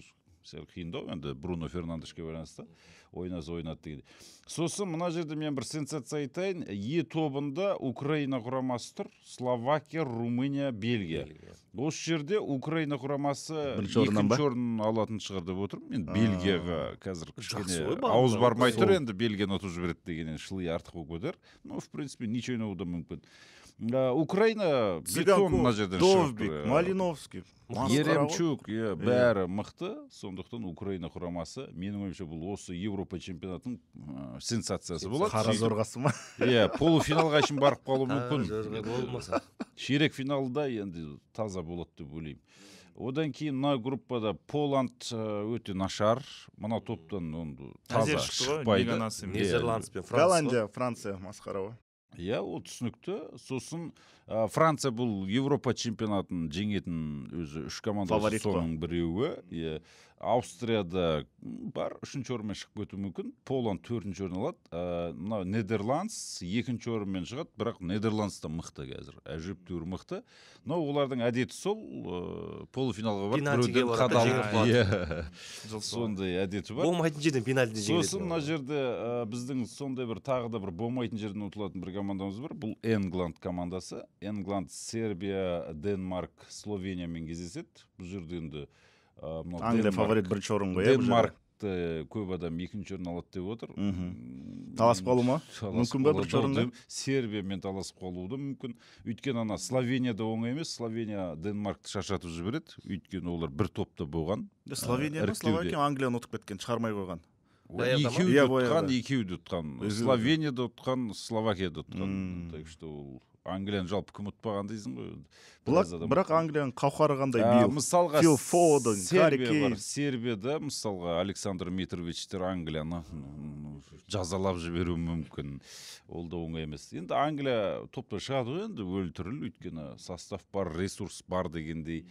сәл қиындау енді бруно фернандешке байланысты. Ойнаса ойнады деген сосын мына жерде мен бір сенсация айтайын. Е тобында украина құрамасы тұр. Словакия румыния бельгия. Осы жерде украина құрамасы Бірінші орыннан ба? екінші орын алатын шығар деп отырмын. Мен бельгияға қазір кішкене ауыз бармай тұр енді. Бельгияны ұтып жібереді дегеннен шлый артық болып кетер. Ну в принципе ничего ойнауы да мүмкін. Украина бетон мына жерден шығып довбик малиновский. Еремчук иә бәрі мықты. Сондықтан украина құрамасы менің ойымша бұл осы еуропа чемпионатының ә, сенсациясы болады. Қара зорғасы ма? Иә полуфиналға шейін барып қалуы мүмкін. болмаса. Ширек финалда енді таза болады деп ойлаймын. Одан кейін мына группада поланд өте нашар. Мына топтан таза шықпайды лига наций Иә. нидерланд пен франция. Голландия франция масқара ғой иә ол түсінікті сосын ә, франция бұл еуропа чемпионатын жеңетін өзі үш команда осы Фаворит қой. соның біреуі. Иә аустрияда бар үшінші орынмен шығып кетуі мүмкін. Поланд төртінші орын алады. Ә, мынау нидерландс екінші орынмен шығады бірақ нидерландс та мықты қазір. Әжептәуір мықты. Но олардың әдеті сол ә, полуфиналға барып біреуден қадалып иә сондай әдеті бар. Болмайтын жерден пенальти сосын мына жерде ә, біздің сондай бір тағы да бір болмайтын жерден ұтылатын бір командамыз бар. Бұл энгланд командасы. Энгланд сербия денмарк словениямен кездеседі бұл жерде енді мынау англия Денмарк- фаворит бірінші орын ғой иә денмаркты көп адам екінші орын алады деп отыр. Таласып қалу ма? Мүмкін ба бірінші да орынға? деп- сербиямен таласып қалуы да мүмкін өйткені ана словенияда оңай емес словения денмаркты шаршатып жібереді өйткені олар бір топта болған словения ма словакия англияны ұтып кеткен шығармай қойған екеуі де ұтқан екеуі де ұтқан словения да ұтқан словакия да ұтқан так что ол англияны жалпы кім ұтпаған дейсің ғой? Бірақ бірақ англияның қауқары қандай? А, биыл мысалға Фил Фоден, сербия сербияда мысалға александр митровичтер англияны жазалап жіберуі мүмкін. Ол да оңай емес. Енді англия топта шығады ғой енді өлтіріл. Өйткені состав бар ресурс бар дегендей.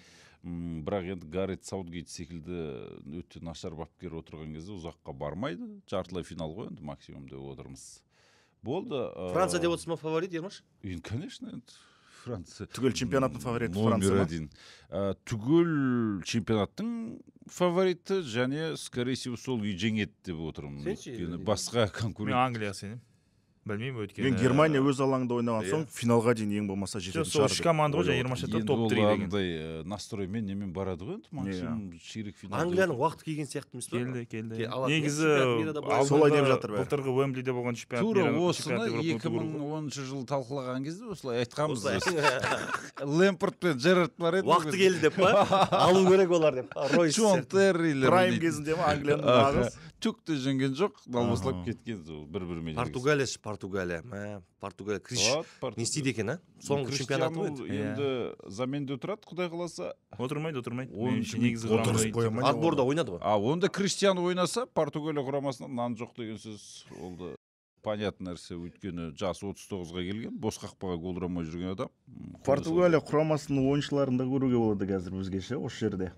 М, бірақ енді гаррет саутгейт секілді өте нашар бапкер отырған кезде ұзаққа бармайды. Жартылай финал ғой енді максимум деп отырмыз. Болды ә, франция деп отырсың ба фаворит ермаш? Енді конечно енді франция түгел чемпионаттың фавориті номер франция ма? один. Ә, түгел чемпионаттың фавориті және скорее всего сол үй жеңеді деп отырмын өйткені басқа мен конкурент англияға сенемін. Білмеймін өйткені. Мен германия өз алаңында ойнаған иә. соң финалға дейін ең болмаса жететін сол шығар үш деп команда ғой жаңағы жиырма топ три деген. андай ә, настроймен немен барады ғой енді? Максимум ширек финал. Англияның уақыты келген сияқты емес па келді келді. Негізі Солай деп жатыр бәрі. былтырғы уэмблиде болған чемпионат тура осыны екі мың оныншы жылы талқылаған кезде осылай айтқанбыз лэмпорт пен джерард бар еді уақыты келді деп па? Алу керек олар деп. Ройс террилер прайм кезінде ма англияның нағыз? түк те жеңген жоқ далбасалап кеткен сол бір бірімен португалия ше, португалия мә португалия криш. Не істейді екен а? Соңғы чемпионаты ғой енді. енді заменде тұрады құдай қаласа. Отырмайды отырмайды. Үшін негізі отборда ойнады ғой. А онда криштиану ойнаса португалия құрамасында нан жоқ деген сөз ол да понятный нәрсе өйткені жасы отыз тоғызға келген бос қақпаға гол ұра алмай жүрген адам. Португалия құрамасының ойыншыларын да көруге болады қазір өзгеше осы жерде.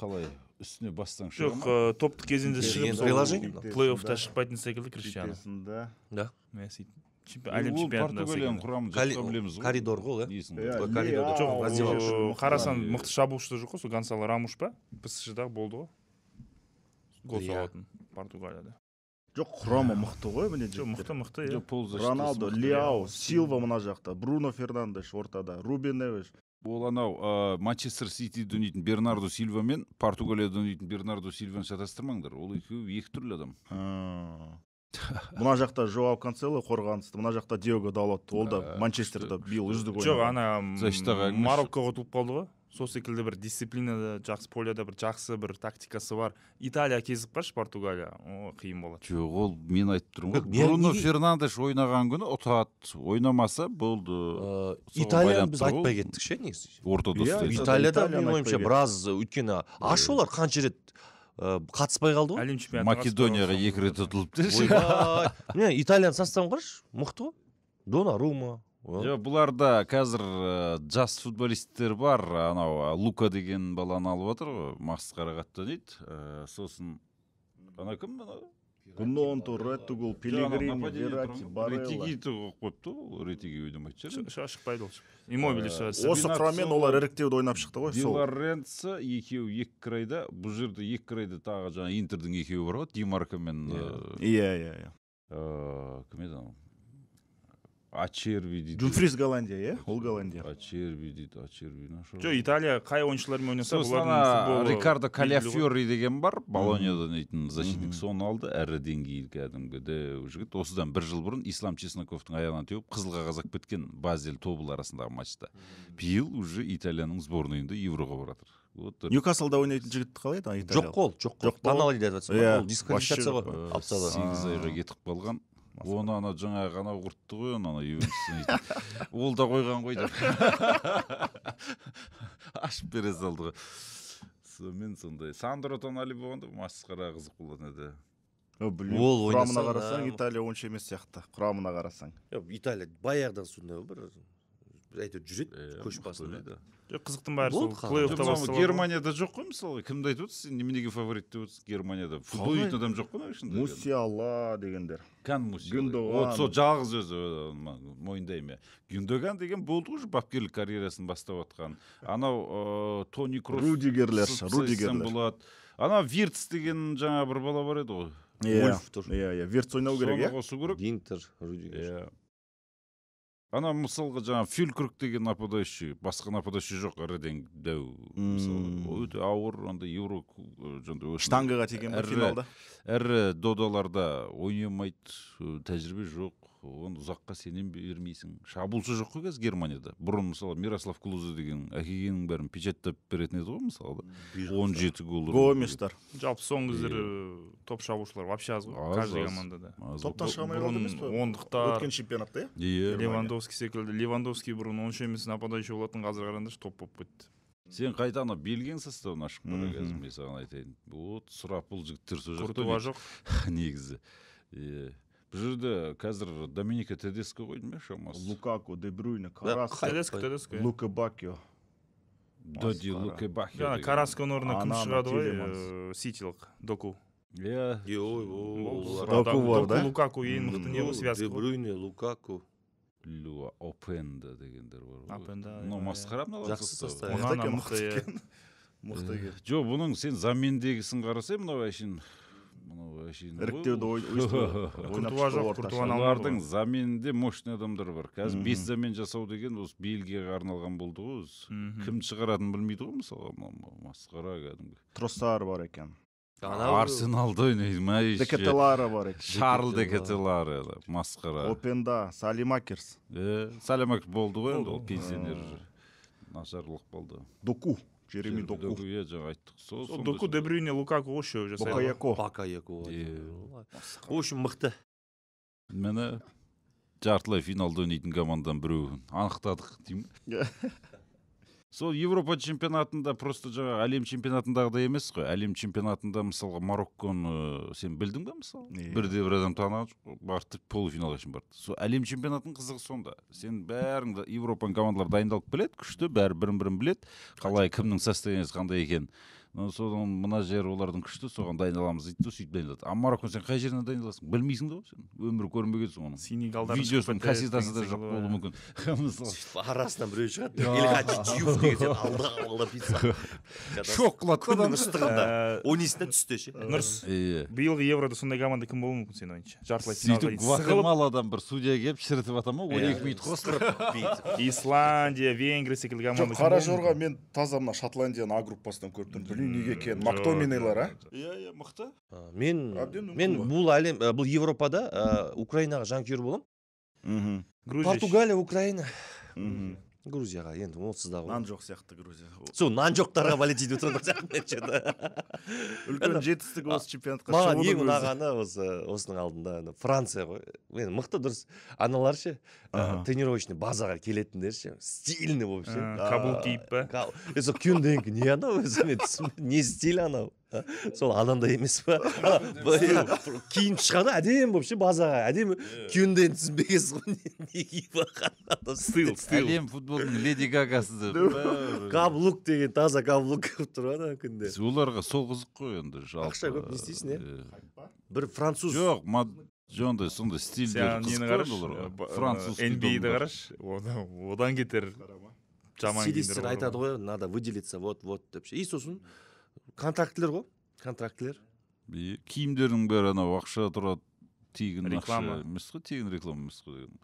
қалай? Үстіне бассаң шыға жоқ ма? э, топтық кезеңде шығып приложение. сол плей-оффта шықпайтын секілді криштиану Криштиану да Иә, ол әлем португалияның құрамын жатқа білеміз ғой коридор ғой иә Иә, Жоқ, қарасаң мықты шабуылшы жоқ қой сол гонсало рамуш па псжда болды ғой гол соғатын португалияда жоқ құрама мықты ғой міне жоқ мықты мықты жоқ иә роналдо леау силва мына жақта бруно фернандеш ортада рубен невеш ол анау ә, манчестер ситиде ойнайтын бернардо сильва мен португалияда ойнайтын бернардо сильваны шатастырмаңдар. Ол екеуі екі түрлі адам. Мына жақта жоау канцело қорғаныста мына жақта диого далот. Ол да манчестерде биыл үздік жоқ ойнаған. ана Защитаға мароккоға ұтылып қалды ғой. Сол секілді бір дисциплинада жақсы поляда бір жақсы бір тактикасы бар. Италия кезіп қалшы португалия? О қиын болады жоқ ол мен айтып тұрмын ғой. Бруно фернандеш ойнаған күні ұтады. Ойнамаса болды. Э, италияны біз айтпай кеттік ше негізі. ортада Иә, италияда менің ойымша біраз өйткені аш олар қанша рет э, қатыспай қалды ғой. Әлем чемпионатына македонияға екі рет ұтылыпты. Ойбай міне италияның составын қарашы мықты ғой. Дона рума жоқ бұларда қазір ә, жас футболисттер бар анау а, лука деген баланы алып жатыр ғой масқара қатты ойнайды ә, сосын ана кім ана гунонто ретугул пелигрини верати барелла. Қойып қойыпты ғой ретиги ойнамайтын шығар шықпайды ол иммобили Э, шығады осы құраммен олар іріктеуді ойнап шықты ғой сол. Лоренцо екеуі екі крайда. Бұл жерде екі крайда тағы жаңағы интердің екеуі бар ғой димарко мен Иә. иә иә иә. ә, кім еді анау? Ачерви дейді джумфрис голландия иә ол голландия. Ачерви дейді ачерви наша жоқ италия қай ойыншылармен ойнаса сосын ана футболы рикардо ғой. каляфьори деген бар. Болонияда ойнайтын защитник соны алды. Әрі деңгейлі кәдімгі дәу жігіт осыдан бір жыл бұрын ислам чесноковтың аяғынан теуіп қызыл қағаз алып кеткен базель тобыл арасындағы матчта. Биыл уже италияның сборныйында евроға барып жатыр вот ньюкаслда ойнайтын жігіт қалай еді? Жоқ италиялық? Қой ол жоқ Жоқ қой па ол? танымал деп жатсың Иә, ба ол дисквалификация ғой алып тастады сегіз айға кетіп қалған. Оны ана жаңағы анау құртты ғой ана ювентус ол да қойған ғой деп. Ашып бере салды ғой. Сонымен сондай. Сандро тонали болғанда масқара қызық болатын еді. Ол құрамына қарасаң италия онша емес сияқты. Құрамына қарасаң. Италия баяғыдан сондай ғой бір. Әйтеуір жүреді көш мықты басында жоқ қызықтың бәрі сол ғой. германияда жоқ қой мысалы? Кімді айтып отырсың сен неменеге фаворит деп отырсың германияда футбол ойнайтын адам жоқ қой ішінде? Мусиала дегендер. Кән вот сол жалғыз өзі мойындаймын иә гюндоган деген болды ғой уже бапкерлік карьерасын бастап жатқан анау тони кросс рудигерлер рудигерлер. болады анау вирц деген жаңа бір бала бар еді ғой. Иә иә иә. Верц ойнау керек соны иә? қосу керек. Гинтер рудигер. Иә. Ана мысалға жаңағы фюлькрук деген нападающий басқа нападающий жоқ іріден дәу мысалы ол өте ауыр андай еуро штангаға тиген ба финалда ірі додаларда ойнай алмайды э, тәжірибе жоқ. Оны ұзаққа сенем бермейсің. Шабуылшы жоқ қой қазір германияда. Бұрын мысалы мирослав клузе деген әкелгеннің бәрін печаттап беретін еді ғой мысалы да. Он жеті гол ұрып. гомештар жалпы соңғы кездері топ шабуылшылар вообще аз ғой каждый командада топтан ғой. шыға алмай қалды емес па ондықтар өткен чемпионатта иә? Иә левандовский секілді. Левандовский бұрын онша емес нападающий болатын қазір қараңдаршы топ болып кетті. Сен қайта ана белгияның составын ашып қара Мгм. қазір? Мен саған айтайын. Вот сұрапыл жігіттер сол жақта куртуа жоқ. Негізі. Иә бұл жерде қазір доминика тедеско ғой деймін иә шамасы лукаку де брюйне тедеско тедеско. Иә. лука бакио доди луке бахи жаңа карасконың орнына кім шығады ғой э, ситилық доку. Иә ой Ол ой Доку бар, Доку, да? лукаку ең мықты не ғой де связка ғой брюйне лукаку люа опенда дегендер бар ғой Опенда, мынау масқара мыналар Жақсы составы. состав. Мықты екен, мықты, екен жоқ бұның сен замендегісін қарасай мынау әшейін? Мынау әшейін іріктеуді олардың заменінде мощный адамдар бар. Қазір бес замен жасау деген осы бельгияға арналған болды ғой өзі кімді шығаратынын білмейді ғой мысалға. Масқара кәдімгі. Тростар бар екен. Арсеналда ойнайды ма декетелары бар екен. Шарль Декетелар. декетелар масқара. Опенда салимакерс Э, сәлемак болды ғой енді ол пенсионер А. нашарлық болды. Доку. Жереми доку. Доку, иә жаңа айттық сол Сол доку дебрюйне лукаку ғой үшеуі жасайды бакаяко. Бакаяко в общем мықты міне жартылай финалда ойнайтын команданың біреуін анықтадық деймін сол европа чемпионатында просто жаңағы әлем чемпионатындағыдай емес қой. Әлем чемпионатында мысалға марокконы сен білдің ба мысалы Иә. бірде бір адам таныған жоқ барды полуфиналға шейін барды. Сол әлем чемпионатының қызығы сонда. Сен бәрің европаның командалары дайындалып келеді күшті бәрі бірін бірін біледі. Қалай кімнің состояниесі қандай екенін. Содан мына жер олардың күшті соған дайындаламыз дейді да сөйтіп дайындалады а марокко сен қай жерінен дайындаласың? Білмейсің да ғой сен. Өмірі көрмегенсің оның. Сенегалдар видеосын кассетасы да жоқ болуы мүмкін. Мысалы сөйтіп арасынан біреу шығады эльхаджи деген алда алда шок қылады. Да. Ыстығында Ә, ойнайсың да түсте ше нұрс иә. биылғы еврода сондай команда кім болуы мүмкін сенің ойыңша? Жартылай сөйтіп гватемаладан бір судья келіп шірітіп ата ма? Он Иә. екі минут қосып бүйтіп исландия венгрия секілді команда жоқ қара жорға мен таза мына шотландияны а группасынан көріп тұрмын. Білмеймін неге екенін Жоқ, мактоминалар а? Иә иә мықты мен мен бұл әлем ә, бұл европада украинаға жанкүйер боламын. Мхм. Грузия португалия украина. Мхм. Грузияға енді онсыз да нан жоқ сияқты грузия. Сол нан жоқтарға болеть етіп отырған сияқты мен че-то үлкен жетістік осы чемпионатқа маған ең ұнағаны осы осының алдында ана франция ғой. Мен мықты дұрыс аналар ше тренировочный базаға келетіндер ше стильный болып ше каблук киіп па? Сол не анау өзі мен түсінбедім не стиль анау? сол анандай емес па? Киініп шығады әдемі болып ше базаға. Әдемі күйеуінде енді түсінбегенсіз ғой не- киіп алғанын стил стил. Әлем футболының леди гагасы бәрі. каблук деген таза каблук киіп тұр ана күнде. Оларға сол қызық қой енді жалпы. Ақша көп, не істейсің, иә? Бір француз. Жоқ жаңағыдай сондай стильдер нені қарашы? оларға. Ә, французский нба ді домдар. қарашы? Одан кетер жаман стилистер айтады ғой надо выделиться вот вот деп ше. И сосын контрактілер ғой? Контрактілер. Иә, киімдердің бәрі анау ақша тұрады тегін Реклама. емес қой тегін реклама емес қой деген.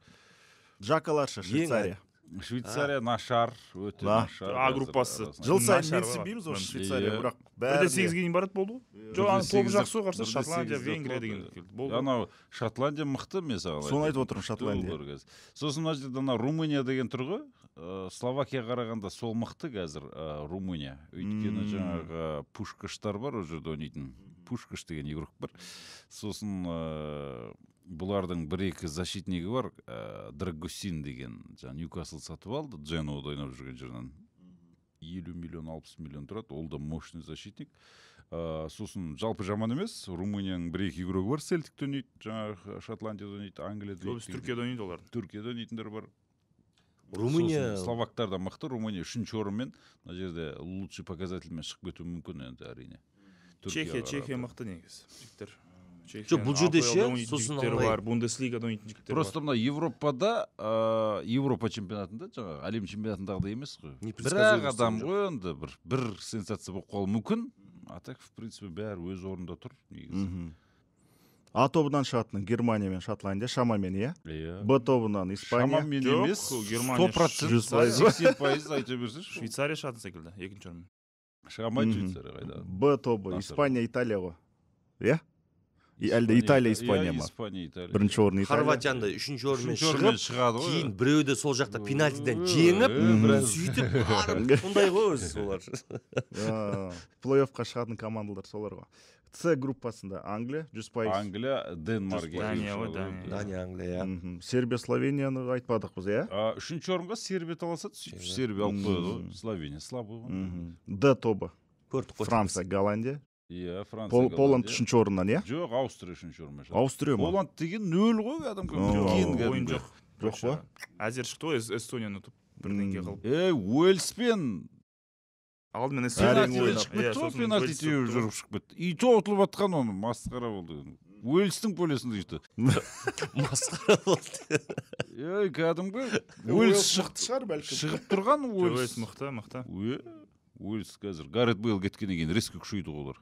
Жакалар ше швейцария. швейцария нашар өте нашар А группасы. жыл сайын менсінбейміз ғой. осы швейцария бірақ бірде сегізге дейін барады болды ғой? Жоқ ана тобы жақсы ғой бірде шотландия венгрия деген болды. Анау шотландия мықты мен саған соны айтып отырмын шотландия. Сосын мына жерде ана румыния деген тұр ғой. Ә, словакияға қарағанда сол мықты қазір ә, румыния. Өйткені жаңағы пушкаштар бар ол жерде ойнайтын пушкаш деген игрок бар. Сосын ә, бұлардың бір екі защитнигі бар ә, драгусин деген жаңағы ньюкасл сатып алды дженоуда ойнап жүрген жерінен. Елу миллион алпыс миллион тұрады. Ол да мощный защитник. Ә, сосын жалпы жаман емес румынияның бір екі игрогі бар. Селтикте ойнайды жаңағы шотландияда ойнайды англияда көбісі түркияда ойнайды олар түркияда ойнайтындар бар. Румыния. Словактар да мықты румыния үшінші орынмен мына жерде лучший показательмен шығып кетуі мүмкін енді әрине. Чехия чехия мықты негізі жігіттер Жоқ, бұл жерде ше, сосын бар бундеслигада ойнайтын жігіттер просто мына европада ә, европа чемпионатында жаңағы әлем чемпионатындағыдай емес қой. Бір ақ адам ғой енді бір бір сенсация болып қалуы мүмкін. А так в принципе бәрі өз орнында тұр негізі. Мхм. А тобынан шығатын германия мен шотландия шамамен иә? Иә. Б тобынан испания шамамен емес Германия сто процент жүз пайыз. Сексен пайыз айта берсеңші швейцария шығатын секілді екінші орын шығамайды Мгм. швейцария қайда? Б тобы испания италия ғой. Иә? И әлде италия испания ма? Испания италия. Бірінші орын италия. Хорватияны үшінші орынмен шығып шығады ғой. кейін біреуді сол жақта пенальтиден жеңіп сөйтіп барып сондай ғой өзі солар. Плей оффқа шығатын командалар солар ғой. С группасында англия жүз пайыз англия денмарк Дания ғой, Дания. англия иә сербия словенияны айтпадық біз иә А, үшінші орынға сербия таласады сөйтіп сербия. Алып қояды ғой. Словения слабый ғой. Д тобы. Көрдік қой. Франция голландия. Иә франция Пол- поланд үшінші орыннан иә жоқ аустрия үшінші орынмен шығады. Аустрия ма? Поланд деген нөл ғой үлкен ойын жоқ. Жоқ па? Әзер шықты ғой Эс- эстонияны ұтып. Бірдеңке М. қылып. Ей уэльспен алдымен ғой. жүріп шығып кетті и то ұтылып жатқан оны масқара болды. Уэльстің полесінде дейді. Масқара болды. Ей кәдімгі уэльс шықты шығар бәлкім. шығып тұрған уэльс. Мықты мықты. Уэльс қазір гаррет бейл кеткеннен кейін резко күшейді ғой олар.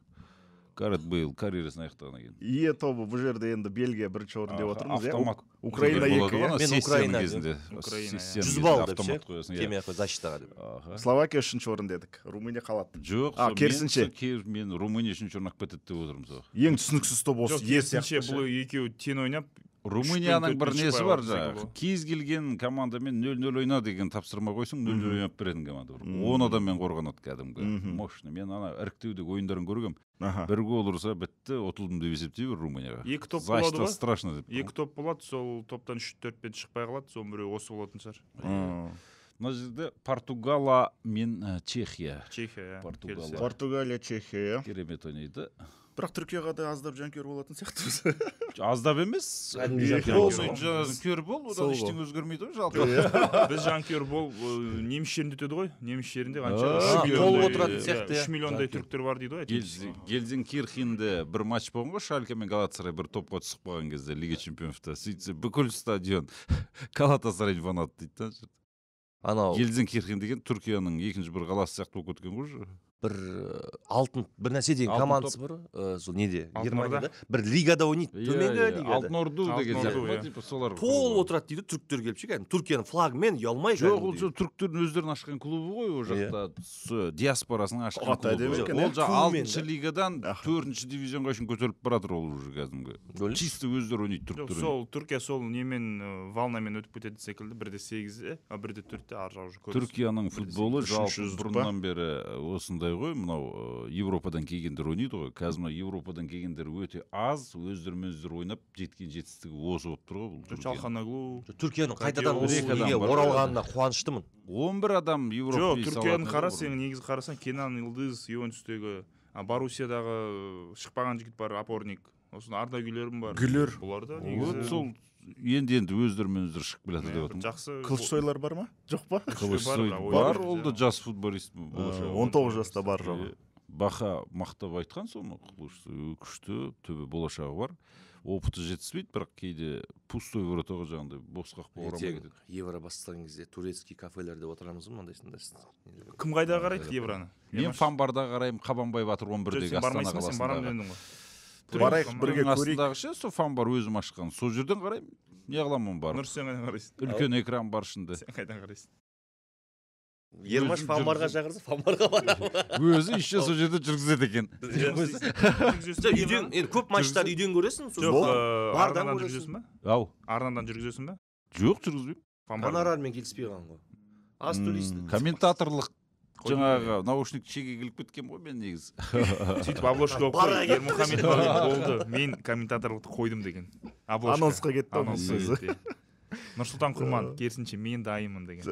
Гаррет бейл карьерасын аяқтағаннан кейін е тобы бұл жерде енді бельгия бірінші орын деп отырмыз иә автомат. Украина екі иә Мен Украина кезінде жүз балл деп автомат ше қоясың иә келмей ақ қой защитаға деп словакия үшінші орын дедік румыния қалады жоқ А, керісінше? мен, румыния үшінші орын алып кетеді деп отырмын сол ең түсініксіз топ осы е сияқты бұл екеуі тең ойнап румынияның бір несі бар жаңағы кез келген командамен нөл нөл ойна деген тапсырма қойсаң нөл нөл ойнап беретін команда бар. Он адаммен қорғанады кәдімгі. Мощный. Мен ана іріктеудегі ойындарын көргенмін. Бір гол ұрса бітті ұтылдым деп есептей бер румынияға. Екі топ болады ғой. страшно деп екі топ болады сол топтан үш төртпен шықпай қалады соның біреуі осы болатын шығар. Мына жерде португала мен ә, чехия. Чехия иә. Португалия чехия. Керемет ойнайды. Бірақ түркияға да аздап жанкүйер болатын сияқтымыз аздап емес. Кәдімгі жанкүйер бол одан ештеңе өзгермейді ғой жалпы. Біз жанкүйер бол неміс жерінде өтеді ғой. Неміс жерінде қанша толып отыратын иә, сияқты, үш иә. миллиондай түріктер бар дейді ғой гельзенкирхенде бір матч болған ғой шальке мен галатасарай бір топқа түсіп қалған кезде лига чемпионовта. Сөйтсе бүкіл стадион галатасарай фанаты дейді да. Анау. Гельзенкирхен деген түркияның екінші бір қаласы сияқты болып кеткен ғой уже. Бір э, алтын бір нәрсе деген командасы бар ғой сол неде? Германияда бір лигада ойнайды төменгі Иә, иә, лигада. Алтын орду деген иә. типа солар толып отырады дейді түріктер келіп ше кәдімгі түркияның флагымен ұялмай жоқ ол түріктердің өздерінің ашқан клубы ғой ол Иә. жақта диаспорасының ашқан клубы. ол иә? жаңағы Туымен, алтыншы да. лигадан төртінші дивизионға шейін көтеріліп баратыр ол уже кәдімгі. Чисто өздері ойнайды түріктер сол түркия сол немен ы, волнамен өтіп кететін секілді бірде сегізде а бірде төртте ар жағы уже түркияның футболы Үшінші жалпы бұрыннан бері осындай ғой мынау ы, европадан келгендер ойнайды ғой. Қазір мына европадан келгендер өте аз өздерімен өздері ойнап жеткен жетістігі осы болып тұр ғой бұл чалханаглу түркияның қайтадан осы неге оралғанына қуаныштымын он бір адам европа жоқ түркияны қара сен негізі қарасаң кенан илдыз ювентустегі а боруссиядағы шықпаған жігіт бар опорник. Осының ардагерлерім бар. Гүлер. Бұлар да вот негізі сол енді енді өздерімен өздері шығып келе жатыр деп отырмын. жақсы кылычсойлар бар ма? Жоқ па? Кылышсой бар, ол да жас футболист он тоғыз жаста бар жоғы баха мақтап айтқан соны Кылышсой күшті түбі болашағы бар. Опыты жетіспейді бірақ кейде пустой вратаға жаңағыдай бос қақпа орамай ертең кетеді евро басталған кезде турецкий кафелерде отырамыз ғой мынандай сондай кім қайда қарайды евроны? Мен фанбарда қараймын қабанбай батыр он бірдегі сен астана бармайсың ба? сен барамын қаласындағы дедің ғой. Барайық Фан- бірге көрейік. астындағы ше сол фанбар өзім ашқан. Сол жерден қараймын не қыламын барып? Нұр сен қайдан қарайсың? Үлкен экран бар ішінде. Сен қайдан қарайсың? Ермаш жүргізіп- шақырса фанбарға барамын өзі еще сол жерде жүргізеді екен. Үйден енді көп матчтар үйден көресің сосын? Жоқ Бардан арнадан жүргізесің ба? Ау. Арнадан жүргізесің ба? Жоқ жүргізбеймін. Гонорармен келіспей қалған ғой. Аз М, төлейсің комментаторлық жаңағы наушник шеге келіп кеткен ғой мен негізі сөйтіп обложка болып қой ермұхамед болды. Мен комментаторлықты қойдым деген. Анонсқа кетті Анонсқа сөзі. кетті. нұрсұлтан құрман керісінше мен дайынмын деген.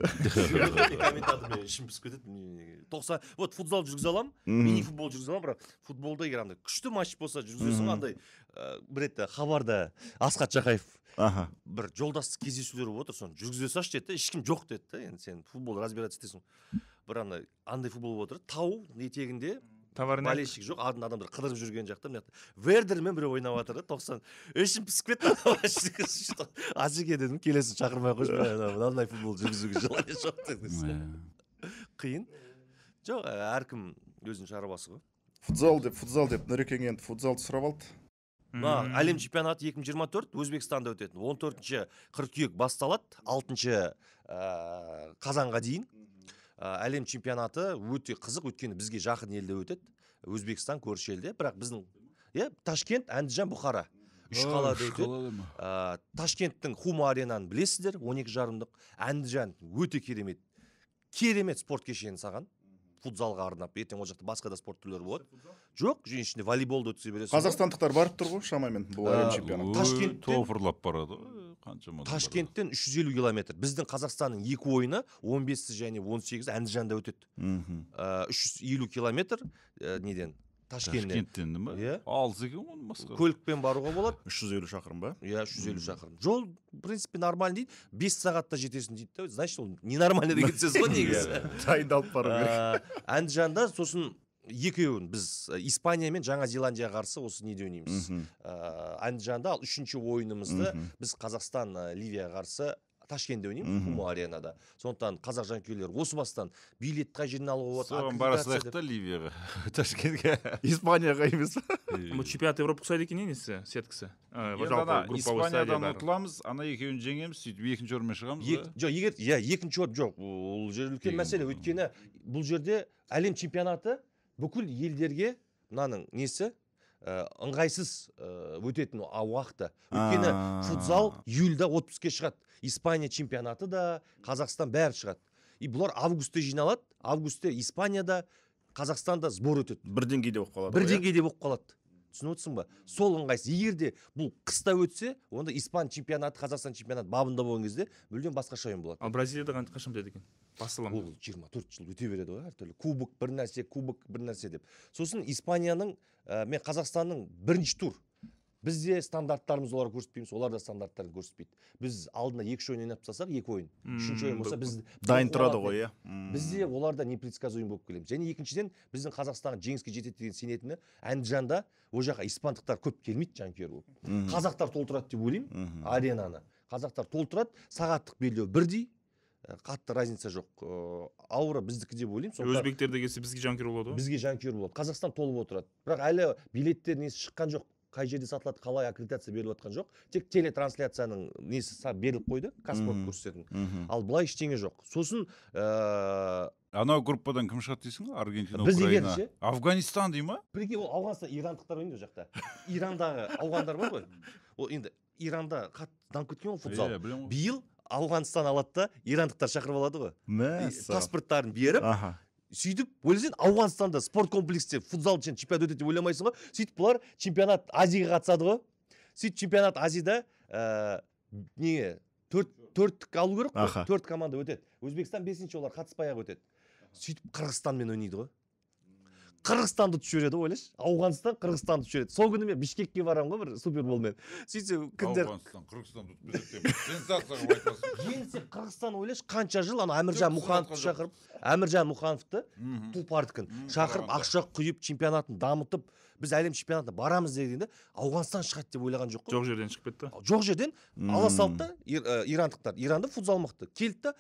Комментатормен ішім пісіп кетеді тоқсан вот футзал жүргізе аламын мини футбол жүргізе аламын бірақ футболда егер андай күшті матч болса жүргізесің Мгм. андай ә, бір ретте хабарда асхат жақаев аха. бір жолдастық кездесулер болып отыр соны жүргізе салшы деді да ешкім жоқ деді да енді сен футбол разбираться етесің. Бір андай андай футбол болып отыр. Тау етегінде болельщик жоқ алдында адамдар қыдырып жүрген жақта. Мына жақта вердермен біреу ойнап жатыр да тоқсан ішім пісіп кетті. Ажеке дедім келесін шақырмай ақ қойшы мына- мынандай футбол жүргізуге желание жоқ қиын. Жоқ ә, әркім өзінің шаруасы ғой. Футзал деп футзал деп. Нұрекең енді футзалды сұрап алды. Мына әлем чемпионаты 2024 өзбекстанда өтеді 14 қыркүйек басталады. 6 қазанға дейін. Ә, әлем чемпионаты өте қызық. Өйткені бізге жақын елде өтеді. Өзбекстан көрші елде. Бірақ біздің иә ташкент әндіжан бұхара. Үш қалада өтеді. Ә, ташкенттің хума аренаны білесіздер. 12 жарымдық. Әндіжан өте керемет. Керемет спорт кешені саған. Футзалға арнап ертең ол жақта басқа да спорт түрлері болады. Жоқ және ішінде волейболды өткізе бересің. Қазақстандықтар барып тұр ғой шамамен бұл әлем Ә, чемпионаты Ташкенттен- тофырлап барады ғой қаншама ташкенттен 350 километр. Біздің қазақстанның екі ойыны 15 және 18 әндіжанда өтеді. Мхм. Ә, 350 километр ә, неден? Ташкенттен ташкенттен ма Иә. алыс екен ғой масқара көлікпен баруға болады үш жүз елу шақырым ба иә 350 шақырым жол в принципе нормальный дейді 5 сағатта жетесің дейді да значит ол ненормальный деген сөз ғой негізі дайындалып бару керек әндіжанда сосын екеуін біз испания мен жаңа зеландияға қарсы осы неде ойнаймыз Мгм. ә, андижанда ал үшінші ойынымызды біз қазақстан ә, ливияға қарсы ташкентте ойнаймыз Мгм. хумо аренада. Сондықтан қазақ жанкүйерлер осы бастан билет қай жерден алуға болады соған бара салайық та ливияға ташкентке. Испанияға емес. Па бұл чемпионат европа ұқсайды екен несі сеткісі? Групповой испаниядан ұтыламыз ана екеуін жеңеміз сөйтіп екінші орынмен шығамыз жоқ егер иә екінші орын жоқ бұл жер үлкен мәселе. Өйткені бұл жерде әлем чемпионаты бүкіл елдерге мынаның несі? Ыңғайсыз ә, өтетін уақыты өйткені футзал июльда отпускке шығады. Испания чемпионаты да қазақстан бәрі шығады. И бұлар августте жиналады августте испанияда қазақстанда сбор өтеді. Бір деңгейде болып қалады бір иә? деңгейде болып қалады. Түсініп отырсың ба? Сол ыңғайсыз. Егер де бұл қыста өтсе онда испан чемпионаты қазақстан чемпионаты бабында болған кезде мүлдем басқаша ойын болады. Ал бразилияда қашан бітеді екен? Басылым. Ол жиырма төрт жыл өте береді ғой әртүрлі. Кубок бір нәрсе кубок бір нәрсе деп. Сосын испанияның ә, мен қазақстанның бірінші тур. Бізде стандарттарымыз оларға көрсетпейміз олар да стандарттарын көрсетпейді. Біз алдына екі үш ойын ойнап тастасақ екі ойын. Үшінші ойын болса біз дайын тұрады ғой иә. Бізде оларда непредсказуем болып келеміз. Және екіншіден біздің қазақстан жеңіске жетеді деген сенетіні әндіжанда ол жаққа испандықтар көп келмейді жанкүйер болып. Қазақтар толтырады деп ойлаймын аренаны. Қазақтар толтырады сағаттық белдеу бірдей қатты разница жоқ. Ыыы аура біздікі деп ойлаймын. Сондықтан өзбектер де келсе бізге жанкүйер болады ғой. бізге жанкүйер болады. Қазақстан толып отырады. Бірақ әлі билеттер несі шыққан жоқ. Қай жерде сатылады қалай аккредитация беріліп жатқан жоқ. Тек телетрансляцияның несі беріліп қойды казспорт Мгм. көрсететін. Ал былай ештеңе жоқ. Сосын ыыы анау группадан кім шығады дейсің ғой? Аргентина Біз украина. ше? афганистан дей ма? Бірге ол ауғанстан ирандықтар ойнайды ол жақта. Ирандағы ауғандар бар ғой. Ол енді иранда қатты дамып кеткен ол футзал. Иә ғой. Биыл ауғанстан алады да ирандықтар шақырып алады ғой. Мәссаған. паспорттарын беріп аха. сөйтіп ойлайсың ауғанстанда спорт комплексте футзал чемпионат өтеді деп ойламайсың ғой. Сөйтіп бұлар чемпионат азияға қатысады ғой. Сөйтіп чемпионат азияда ә, не төрт төрттік алу керек қой. Аха. төрт команда өтеді. Өзбекстан бесінші олар қатыспай ақ өтеді. Сөйтіп қырғызстанмен ойнайды ғой. Қырғызстанды ұтып жібереді ғой ойлашы. Ауғанстан қырғызстанды ұтып жібереді сол күні мен бішкекке барамын ғой бір суперболмен сөйтсем кімдер ауғанстан қырғызстанды ұтып береді деп сенсация қылып айтпасын жеңсе қырғызстан ойлашы қанша жыл ана әміржан мұхановты шақырып әміржан мұхановты Мм, шақырып ақша құйып чемпионатын дамытып біз әлем чемпионатына барамыз дегенде ауғанстан шығады деп ойлаған жоқ қой. Жоқ жерден шығып кетті. Жоқ жерден ала салды да ир- ирандықтар. Иранда футзал мықты. Келді да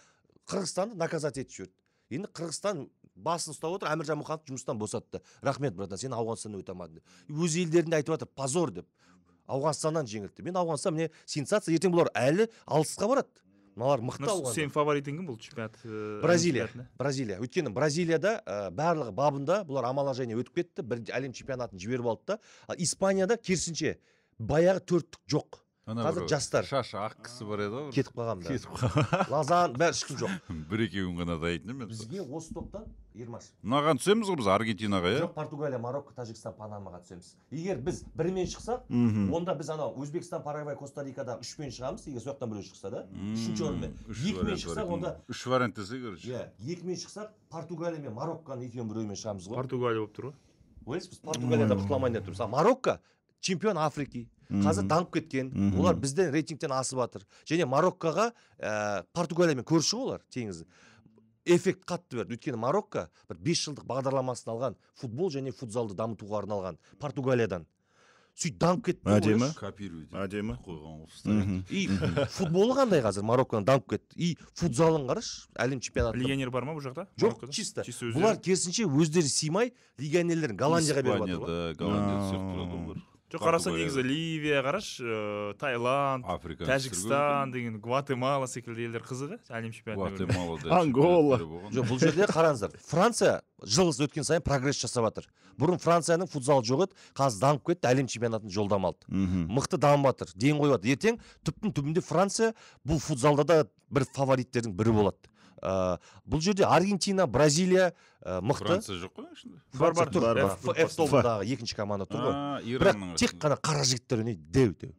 қырғызстанды наказать етіп жіберді. Енді қырғызстан басын ұстап отыр әміржан мұханов жұмыстан босатты. Рахмет братан сен ауғанстаннан өте алмадың. Деп өз елдерінде айтып жатыр позор деп. Ауғанстаннан жеңілді. Мен ауғанстан міне сенсация ертең бұлар әлі алысқа барады. Мыналар мықты ауған сенің фаворитің кім бұл? Чемпионат ә, Бразилия. бразилия. Өйткені бразилияда ә, барлығы бабында бұлар амалажайне өтіп кетті. Бір әлем чемпионатын жіберіп алды да. Ал испанияда керісінше баяғы төрттік жоқ. Қазір жастар. шашы ақ кісі бар еді ғой. Кетіп қалған бәрі кетіп қалған лазан бәрі ешкім жоқ. Бір екеуін ғана дайын мен. Бізге осы топтан ермаш мынаған түсеміз ғой біз аргентинаға иә? Жоқ португалия марокко тәжікстан панамаға түсеміз. Егер біз бірмен шықсақ онда біз анау өзбекстан парагвай коста рикада үшпен шығамыз егер сол жақтан біреу шықса да үшінші орынмен. екімен шықсақ онда үш вариант десе короче иә екімен шықсақ португалия мен марокконы екеуін біреумен шығамыз ғой. Португалия болып тұр ғой. Ойлайсыз біз португалиядан құтыла алмайын деп тұрмыз. Ал марокко чемпион африки. Қазір дамып кеткен. Олар бізден рейтингтен асып жатыр. Және мароккоға ә, португалиямен көрші ғой олар теңіз эффект қатты берді. Өйткені марокко бір бес жылдық бағдарламасын алған футбол және футзалды дамытуға арналған португалиядан. Сөйтіп дамып кетті Әдемі. әдемі? қойған и футболы қандай қазір? Мароккодан дамып кетті. И футзалын қарашы әлем чемпионаты. Легионер бар ма бұл жақта? Жоқ чисто. Бұлар керісінше өздері сыймай легионерлерін голландияға беріп жатыр ғой голландияда сияқты тұрады ғой олар. Жоқ қарасаң негізі ливия қарашы ә, таиланд африка тәжікстан деген гватемала секілді елдер қызығы әлем чемпионатына көрінеді. гватемалада Ангола. жоқ бұл жерде қараңыздар франция жыл өткен сайын прогресс жасап жатыр. Бұрын францияның футзалы жоқ еді қазір дамып кетті әлем чемпионатын жолдама алды. Мықты дамып жатыр ден қойып жатыр. Ертең түптің түбінде франция бұл футзалда да бір фавориттердің бірі болады. Ә, бұл жерде аргентина бразилия ә, мықты. Франция жоқ қой ішінде? Бар бар. тұр. F тобындағы екінші команда тұр ғой. Бірақ тек қана қара жігіттер ойнайды деу деу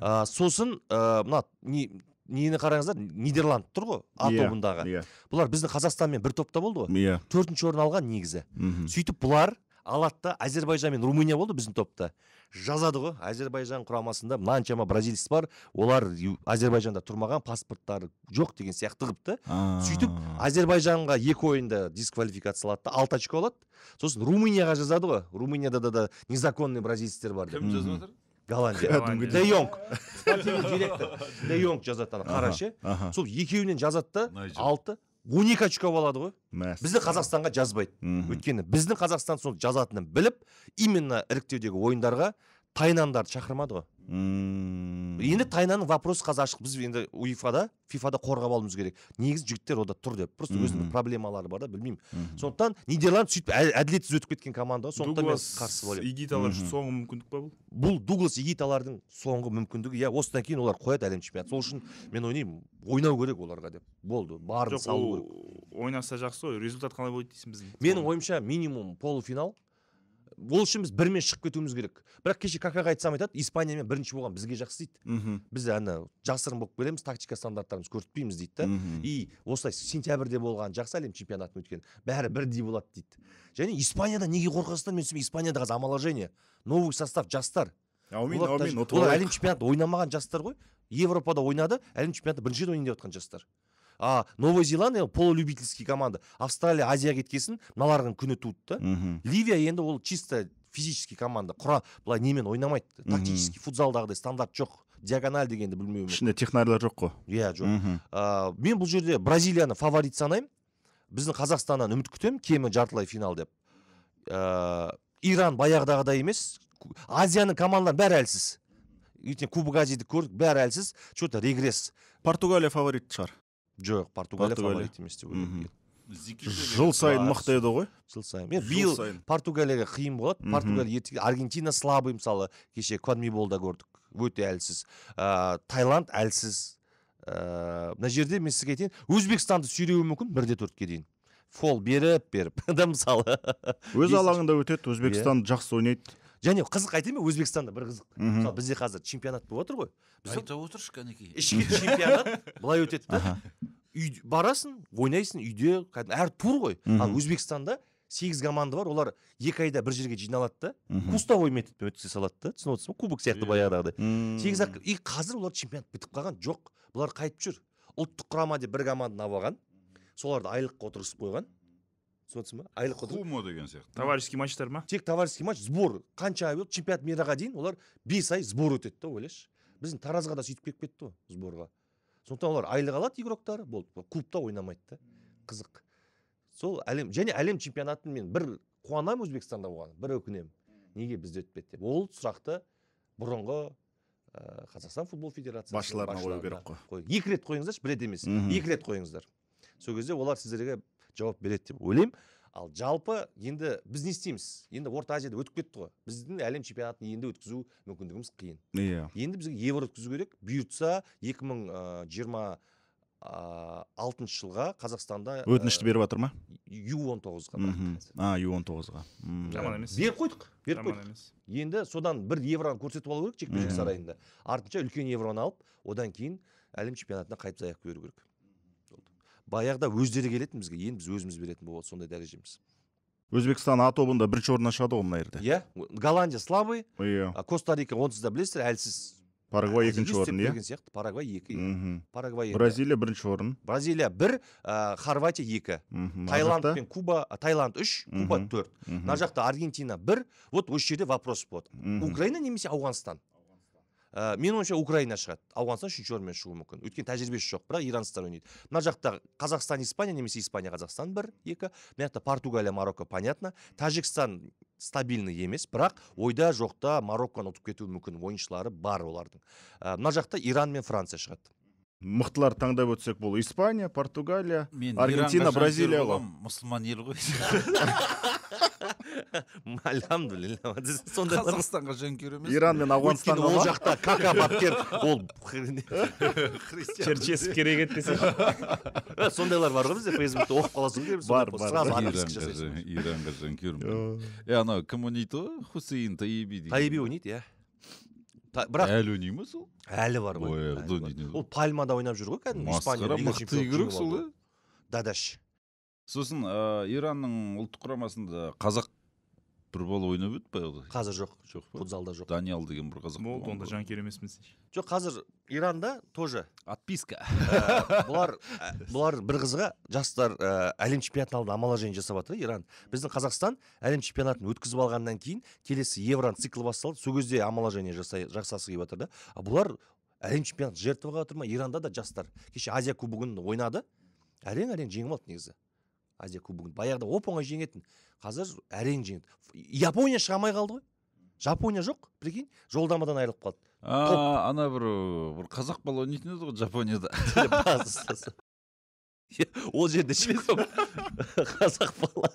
ә, сосын ә, мына не- нені қараңыздар? Нидерланд тұр ғой а Иә, тобындағы. иә. Бұлар біздің қазақстанмен бір топта болды ғой. Иә. Төртінші орын алған негізі. Мгм. сөйтіп бұлар алады да әзербайжан мен румыния болды біздің топта. Жазады ғой әзербайжан құрамасында мынаншама бразилец бар. Олар әзербайжанда тұрмаған паспорттары жоқ деген сияқты қылып та сөйтіп әзербайжанға екі ойында дисквалификациялады да алты очко алады. Сосын румынияға жазады ғой. Румынияда да, да незаконный бразильецтер бар деп. Кім жазып жатыр голландия. Де йонг. Спортивный директор. Де йонг жазады ана қара ше сол екеуінен жазады да алты он екі очко алады ғой. Мәс біздің қазақстанға жазбайды. Мгм. өйткені біздің қазақстан сол жазатынын біліп именно іріктеудегі ойындарға тайнандарды шақырмады ғой. Мм. енді тайнаның вопросы қазір ашық. Біз енді уефада фифада қорғап алуымыз керек. Негізі жігіттер ода тұр деп. Просто өзінің проблемалары бар да білмеймін. Сондықтан нидерланд сөйтіп әділетсіз өтіп кеткен команда ғой. Сондықтан мен қарсы ойлаймын игиталар үшін соңғы мүмкіндік па бұл? Бұл дуглас игиталардың соңғы мүмкіндігі. Иә осыдан кейін олар қояды әлем чемпионатын сол үшін мен ойлаймын ойнау керек оларға деп. Болды. Барын салу керек. ойнаса жақсы ғой. Результат қалай болады дейсің біздің менің ойымша минимум полуфинал. Ол үшін біз бірмен шығып кетуіміз керек. Бірақ кеше какаға айтсам айтады испаниямен бірінші болған бізге жақсы дейді біз ана жасырын болып келеміз тактика стандарттарымызды көрсетпейміз дейді да. И осылай сентябрьде болған жақсы әлем чемпионатын өткен бәрі бірдей болады дейді. Және испанияда неге қорқасыздар? Мен түсінбеймін испанияда қазір омоложение новый состав жастар. Әумин әумин олар әлем чемпионатында ойнамаған жастар ғой. Европада ойнады әлем чемпионатында бірінші рет ойнайын деп жатқан жастар. А новая зеландия полулюбительский команда австралия азия кеткесін мыналардың күні туды да ливия енді ол чисто физический команда. Құра былай немен ойнамайды. Тактический футзалдағыдай стандарт жоқ. Диагональ дегенді білмеуім мүмкін. ішінде технариялар жоқ қой. Иә жоқ. Мгм. А, мен бұл жерде бразилияны фаворит санаймын. Біздің қазақстаннан үміт күтемін. Кемі жартылай финал деп. Ә, иран баяғыдағыдай емес. Азияның командалары бәрі әлсіз. Ертең кубок азияды көрдік бәрі әлсіз. Че то регресс. Португалия фаворит шығар. Жоқ португалия фаворит емес деп ойлаймын жыл сайын мықты еді ғой. Жыл сайын. Мен биыл португалияға қиын болады. Португалия ертең аргентина слабый мысалы кеше квадмиболда көрдік. Өте әлсіз. Ә, таиланд әлсіз. Ә, мына жерде мен сізге айтайын өзбекстанды сүйреуі мүмкін бір де төртке дейін. Фол беріп беріп. Да мысалы. Өз алаңында өтеді. Өзбекстан жақсы ойнайды. Және қызық айтайын ба өзбекстанда бір қызық. Мысалы бізде қазір чемпионат болып жатыр ғой. Айта отыршы кәнекей. ішкі чемпионат былай өтеді да. Үй барасың ойнайсың үйде кәдімгі әр тур ғой. Ал өзбекстанда сегіз команда бар олар екі айда бір жерге жиналады да. Кустовой методпен өткізе салады да түсініп отырсың ба? Кубок сияқты Иә. баяғыдағыдай. Сегіз ақ и қазір олар чемпионат бітіп қалған жоқ. Бұлар қайтып жүр. Ұлттық құрама деп бір команданы алып алған соларды айлыққа отырғызып қойған. Түсініп айлыққа отырғызып хумо деген сияқты. Товарищеский матчтар ма? Тек товарищеский матч сбор. Қанша ай болды? Чемпионат мираға дейін олар бес ай сбор өтеді да ойлашы. Біздің таразға да сөйтіп келіп кетті ғой сборға. Сондықтан олар айлық алады игроктары болды. Клубта ойнамайды да. Қызық. Сол әлем және әлем чемпионатын мен бір қуанамын өзбекстанда болғаны бір өкінемін. Неге бізде өтпеді деп. Ол сұрақты бұрынғы ә, қазақстан футбол федерациясы басшыларына қою керек қой. екі рет қойыңыздаршы бір рет емес екі рет қойыңыздар. Сол кезде олар сіздерге жауап береді деп ойлаймын. Ал жалпы енді біз не істейміз? Енді орта азияда өтіп кетті ғой. Біздің әлем чемпионатын енді өткізу мүмкіндігіміз қиын. Иә. Енді бізге евро өткізу керек. Бұйыртса екі мың жиырма алтыншы жылға қазақстанда өтінішті беріп жатыр ма? ю он тоғызға а ю он тоғызға. Жаман емес. беріп қойдық беріп қойдық. емес. Енді содан бір евроны көрсетіп алу керек жекпе жек сарайында. Артынша үлкен евроны алып одан кейін әлем чемпионатына қайтып аяқ беру керек. Баяғыда өздері келетін бізге. Енді біз өзіміз беретін болды сондай дәрежеміз. Өзбекстан а тобында бірінші орыннан шығады ғой мына жерде иә голландия слабый. Иә. А коста рика онсыз да білесіздер әлсіз. Парагвай екінші орын иә? сияқты. Парагвай екі Мгм. парагвай бразилия бірінші орын. Бразилия бір ә, хорватия екі. Таиланд пен куба таиланд үш куба төрт. Мына жақта аргентина бір. Вот осы жерде вопрос болады украина немесе ауғанстан? Ә, менің ойымша украина шығады. Ауғанстан үшінші орынмен шығуы мүмкін. Өйткені тәжірибесі жоқ бірақ иранецтар ойнайды. Мына жақта қазақстан испания немесе испания қазақстан бір екі. Мына жақта португалия марокко понятно. Тәжікстан стабильный емес бірақ ойда жоқта марокконы ұтып кетуі мүмкін ойыншылары бар олардың. Ә, мына жақта иран мен франция шығады. Мықтыларды таңдап өтсек бұл испания португалия мен Аргентина, Бразилия ғой. мұсылман ел ғой. альхамдулилля сондай қазақстанға жанкүйер емес иран мен өйткені ауғанстанға ол жақта. Кака бапкер ол черчесов керек еді десе. Ә, сондайлар бар ғой бізде фейсбукта оқып қаласың ғой Бар, бар, иранға жанкүйермін Э, е анау кім ойнайды ғой? Хусейн таиби деген. Тайби ойнайды иә. Та- бірақ әлі ойнай ма сол? Әлі бар ғой ол пальмада ойнап жүр ғой кәдімгі масқара испания мықты игрок сол иә дадаш. Сосын ә, иранның ұлттық құрамасында қазақ бір бала ойнап еді баяғыда қазір жоқ жоқ па футзалда жоқ даниял деген бір қазақ болды онда жанкүйер емеспін десеңші жоқ қазір иранда тоже отписка ә, бұлар ә, бұлар бір қызға жастар ә, әлем чемпионатын алды омоложение жасап жатыр иран біздің қазақстан әлем чемпионатын өткізіп алғаннан кейін келесі евроның циклы басталды сол кезде омоложение жасай жасағысы келіп жатыр да а бұлар әлем чемпионатын жертваға жатыр ма иранда да жастар кеше азия кубогын ойнады әрең әрең жеңіп алды негізі азия кубогын баяғыда оп оңай жеңетін қазір әрең жеңеді. Япония шыға алмай қалды ғой. Жапония жоқ прикинь жолдамадан айырылып қалды. А ана бір бір қазақ бала ойнайтын еді ғой жапонияда? Ол жерде ше қазақ бала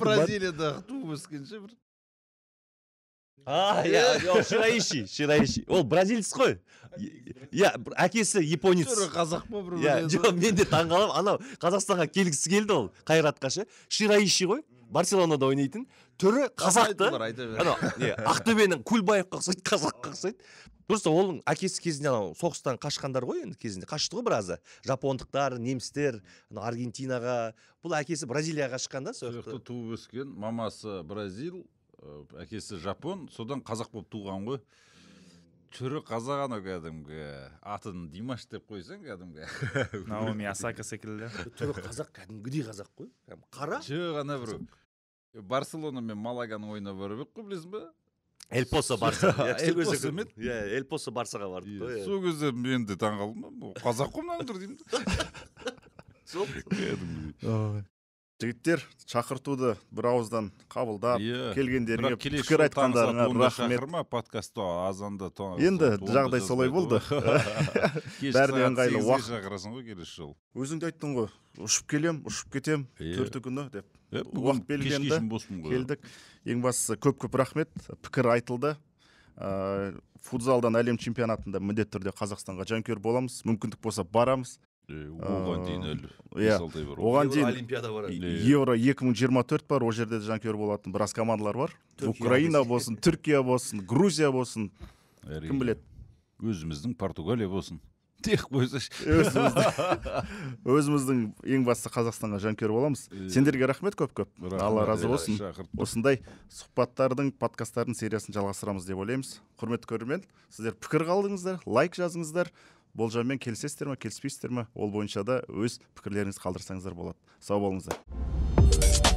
бразилиядағы туып өскен ше бір. А иә ол шираиши шираиши ол бразилец қой иә бір әкесі японец. Түрі қазақ па бір иә жоқ мен де таңқаламын анау қазақстанға келгісі келді ол қайратқа ше. Шираиши ғой. Барселонада ойнайтын. Түрі қазақ та анау не ақтөбенің кульбаевқа ұқсайды қазаққа ұқсайды просто оның әкесі кезінде анау соғыстан қашқандар ғой енді кезінде. Қашты ғой біразы. Жапондықтар немістер анау аргентинаға. Бұл әкесі бразилияға қашқан да сол жақта туып өскен мамасы бразил. Әкесі жапон содан қазақ болып туған ғой. Түрі қазақ анау кәдімгі атын димаш деп қойсаң кәдімгі. Наоми асака секілді. Түрі қазақ кәдімгідей қазақ қой. Кәдімгі қара. Жоқ ана бір барселона мен малаганың ойынына барып едік қой білесің ба эльпосо барса. Иә эльпосо барсаға бардық қой иә. сол кезде мен де таңқалдым қазақ қой мынаның түрі деймін да. сол. Кәдімгідей. Жігіттер шақыртуды бір ауыздан қабылдап Иә. келгендеріңе пікір айтқандарыңа рахмет. шақырма подкастта азанда Енді жағдай солай болды. Бәріне ыңғайлы уақыт. шақырасың ғой келесі жолы өзің де айттың ғой ұшып келем ұшып кетем Иә. төрті күні деп. Уақыт белгіленді, келдік. Ең бастысы көп көп рахмет. Пікір айтылды. Ыыы футзалдан әлем чемпионатында міндетті түрде қазақстанға жанкүйер боламыз. Мүмкіндік болса барамыз. Оған дейін әлі иә оған дейін олимпиада бар Иә. евро 2024 бар ол жерде де жанкүйер болатын. Біраз командалар бар. Украина болсын. түркия болсын грузия болсын. Кім біледі? Өзіміздің португалия болсын. Тек қойсашы өзіміздің өзіміздің ең бастысы қазақстанға жанкүйер боламыз. Иә. сендерге рахмет көп көп. Алла разы болсын. осындай сұхбаттардың подкасттардың сериясын жалғастырамыз деп ойлаймыз. Құрметті көрермен сіздер пікір қалдыңыздар лайк жазыңыздар болжаммен келісесіздер ма келіспейсіздер ма? Ол бойынша да өз пікірлеріңізді қалдырсаңыздар болады. Сау болыңыздар.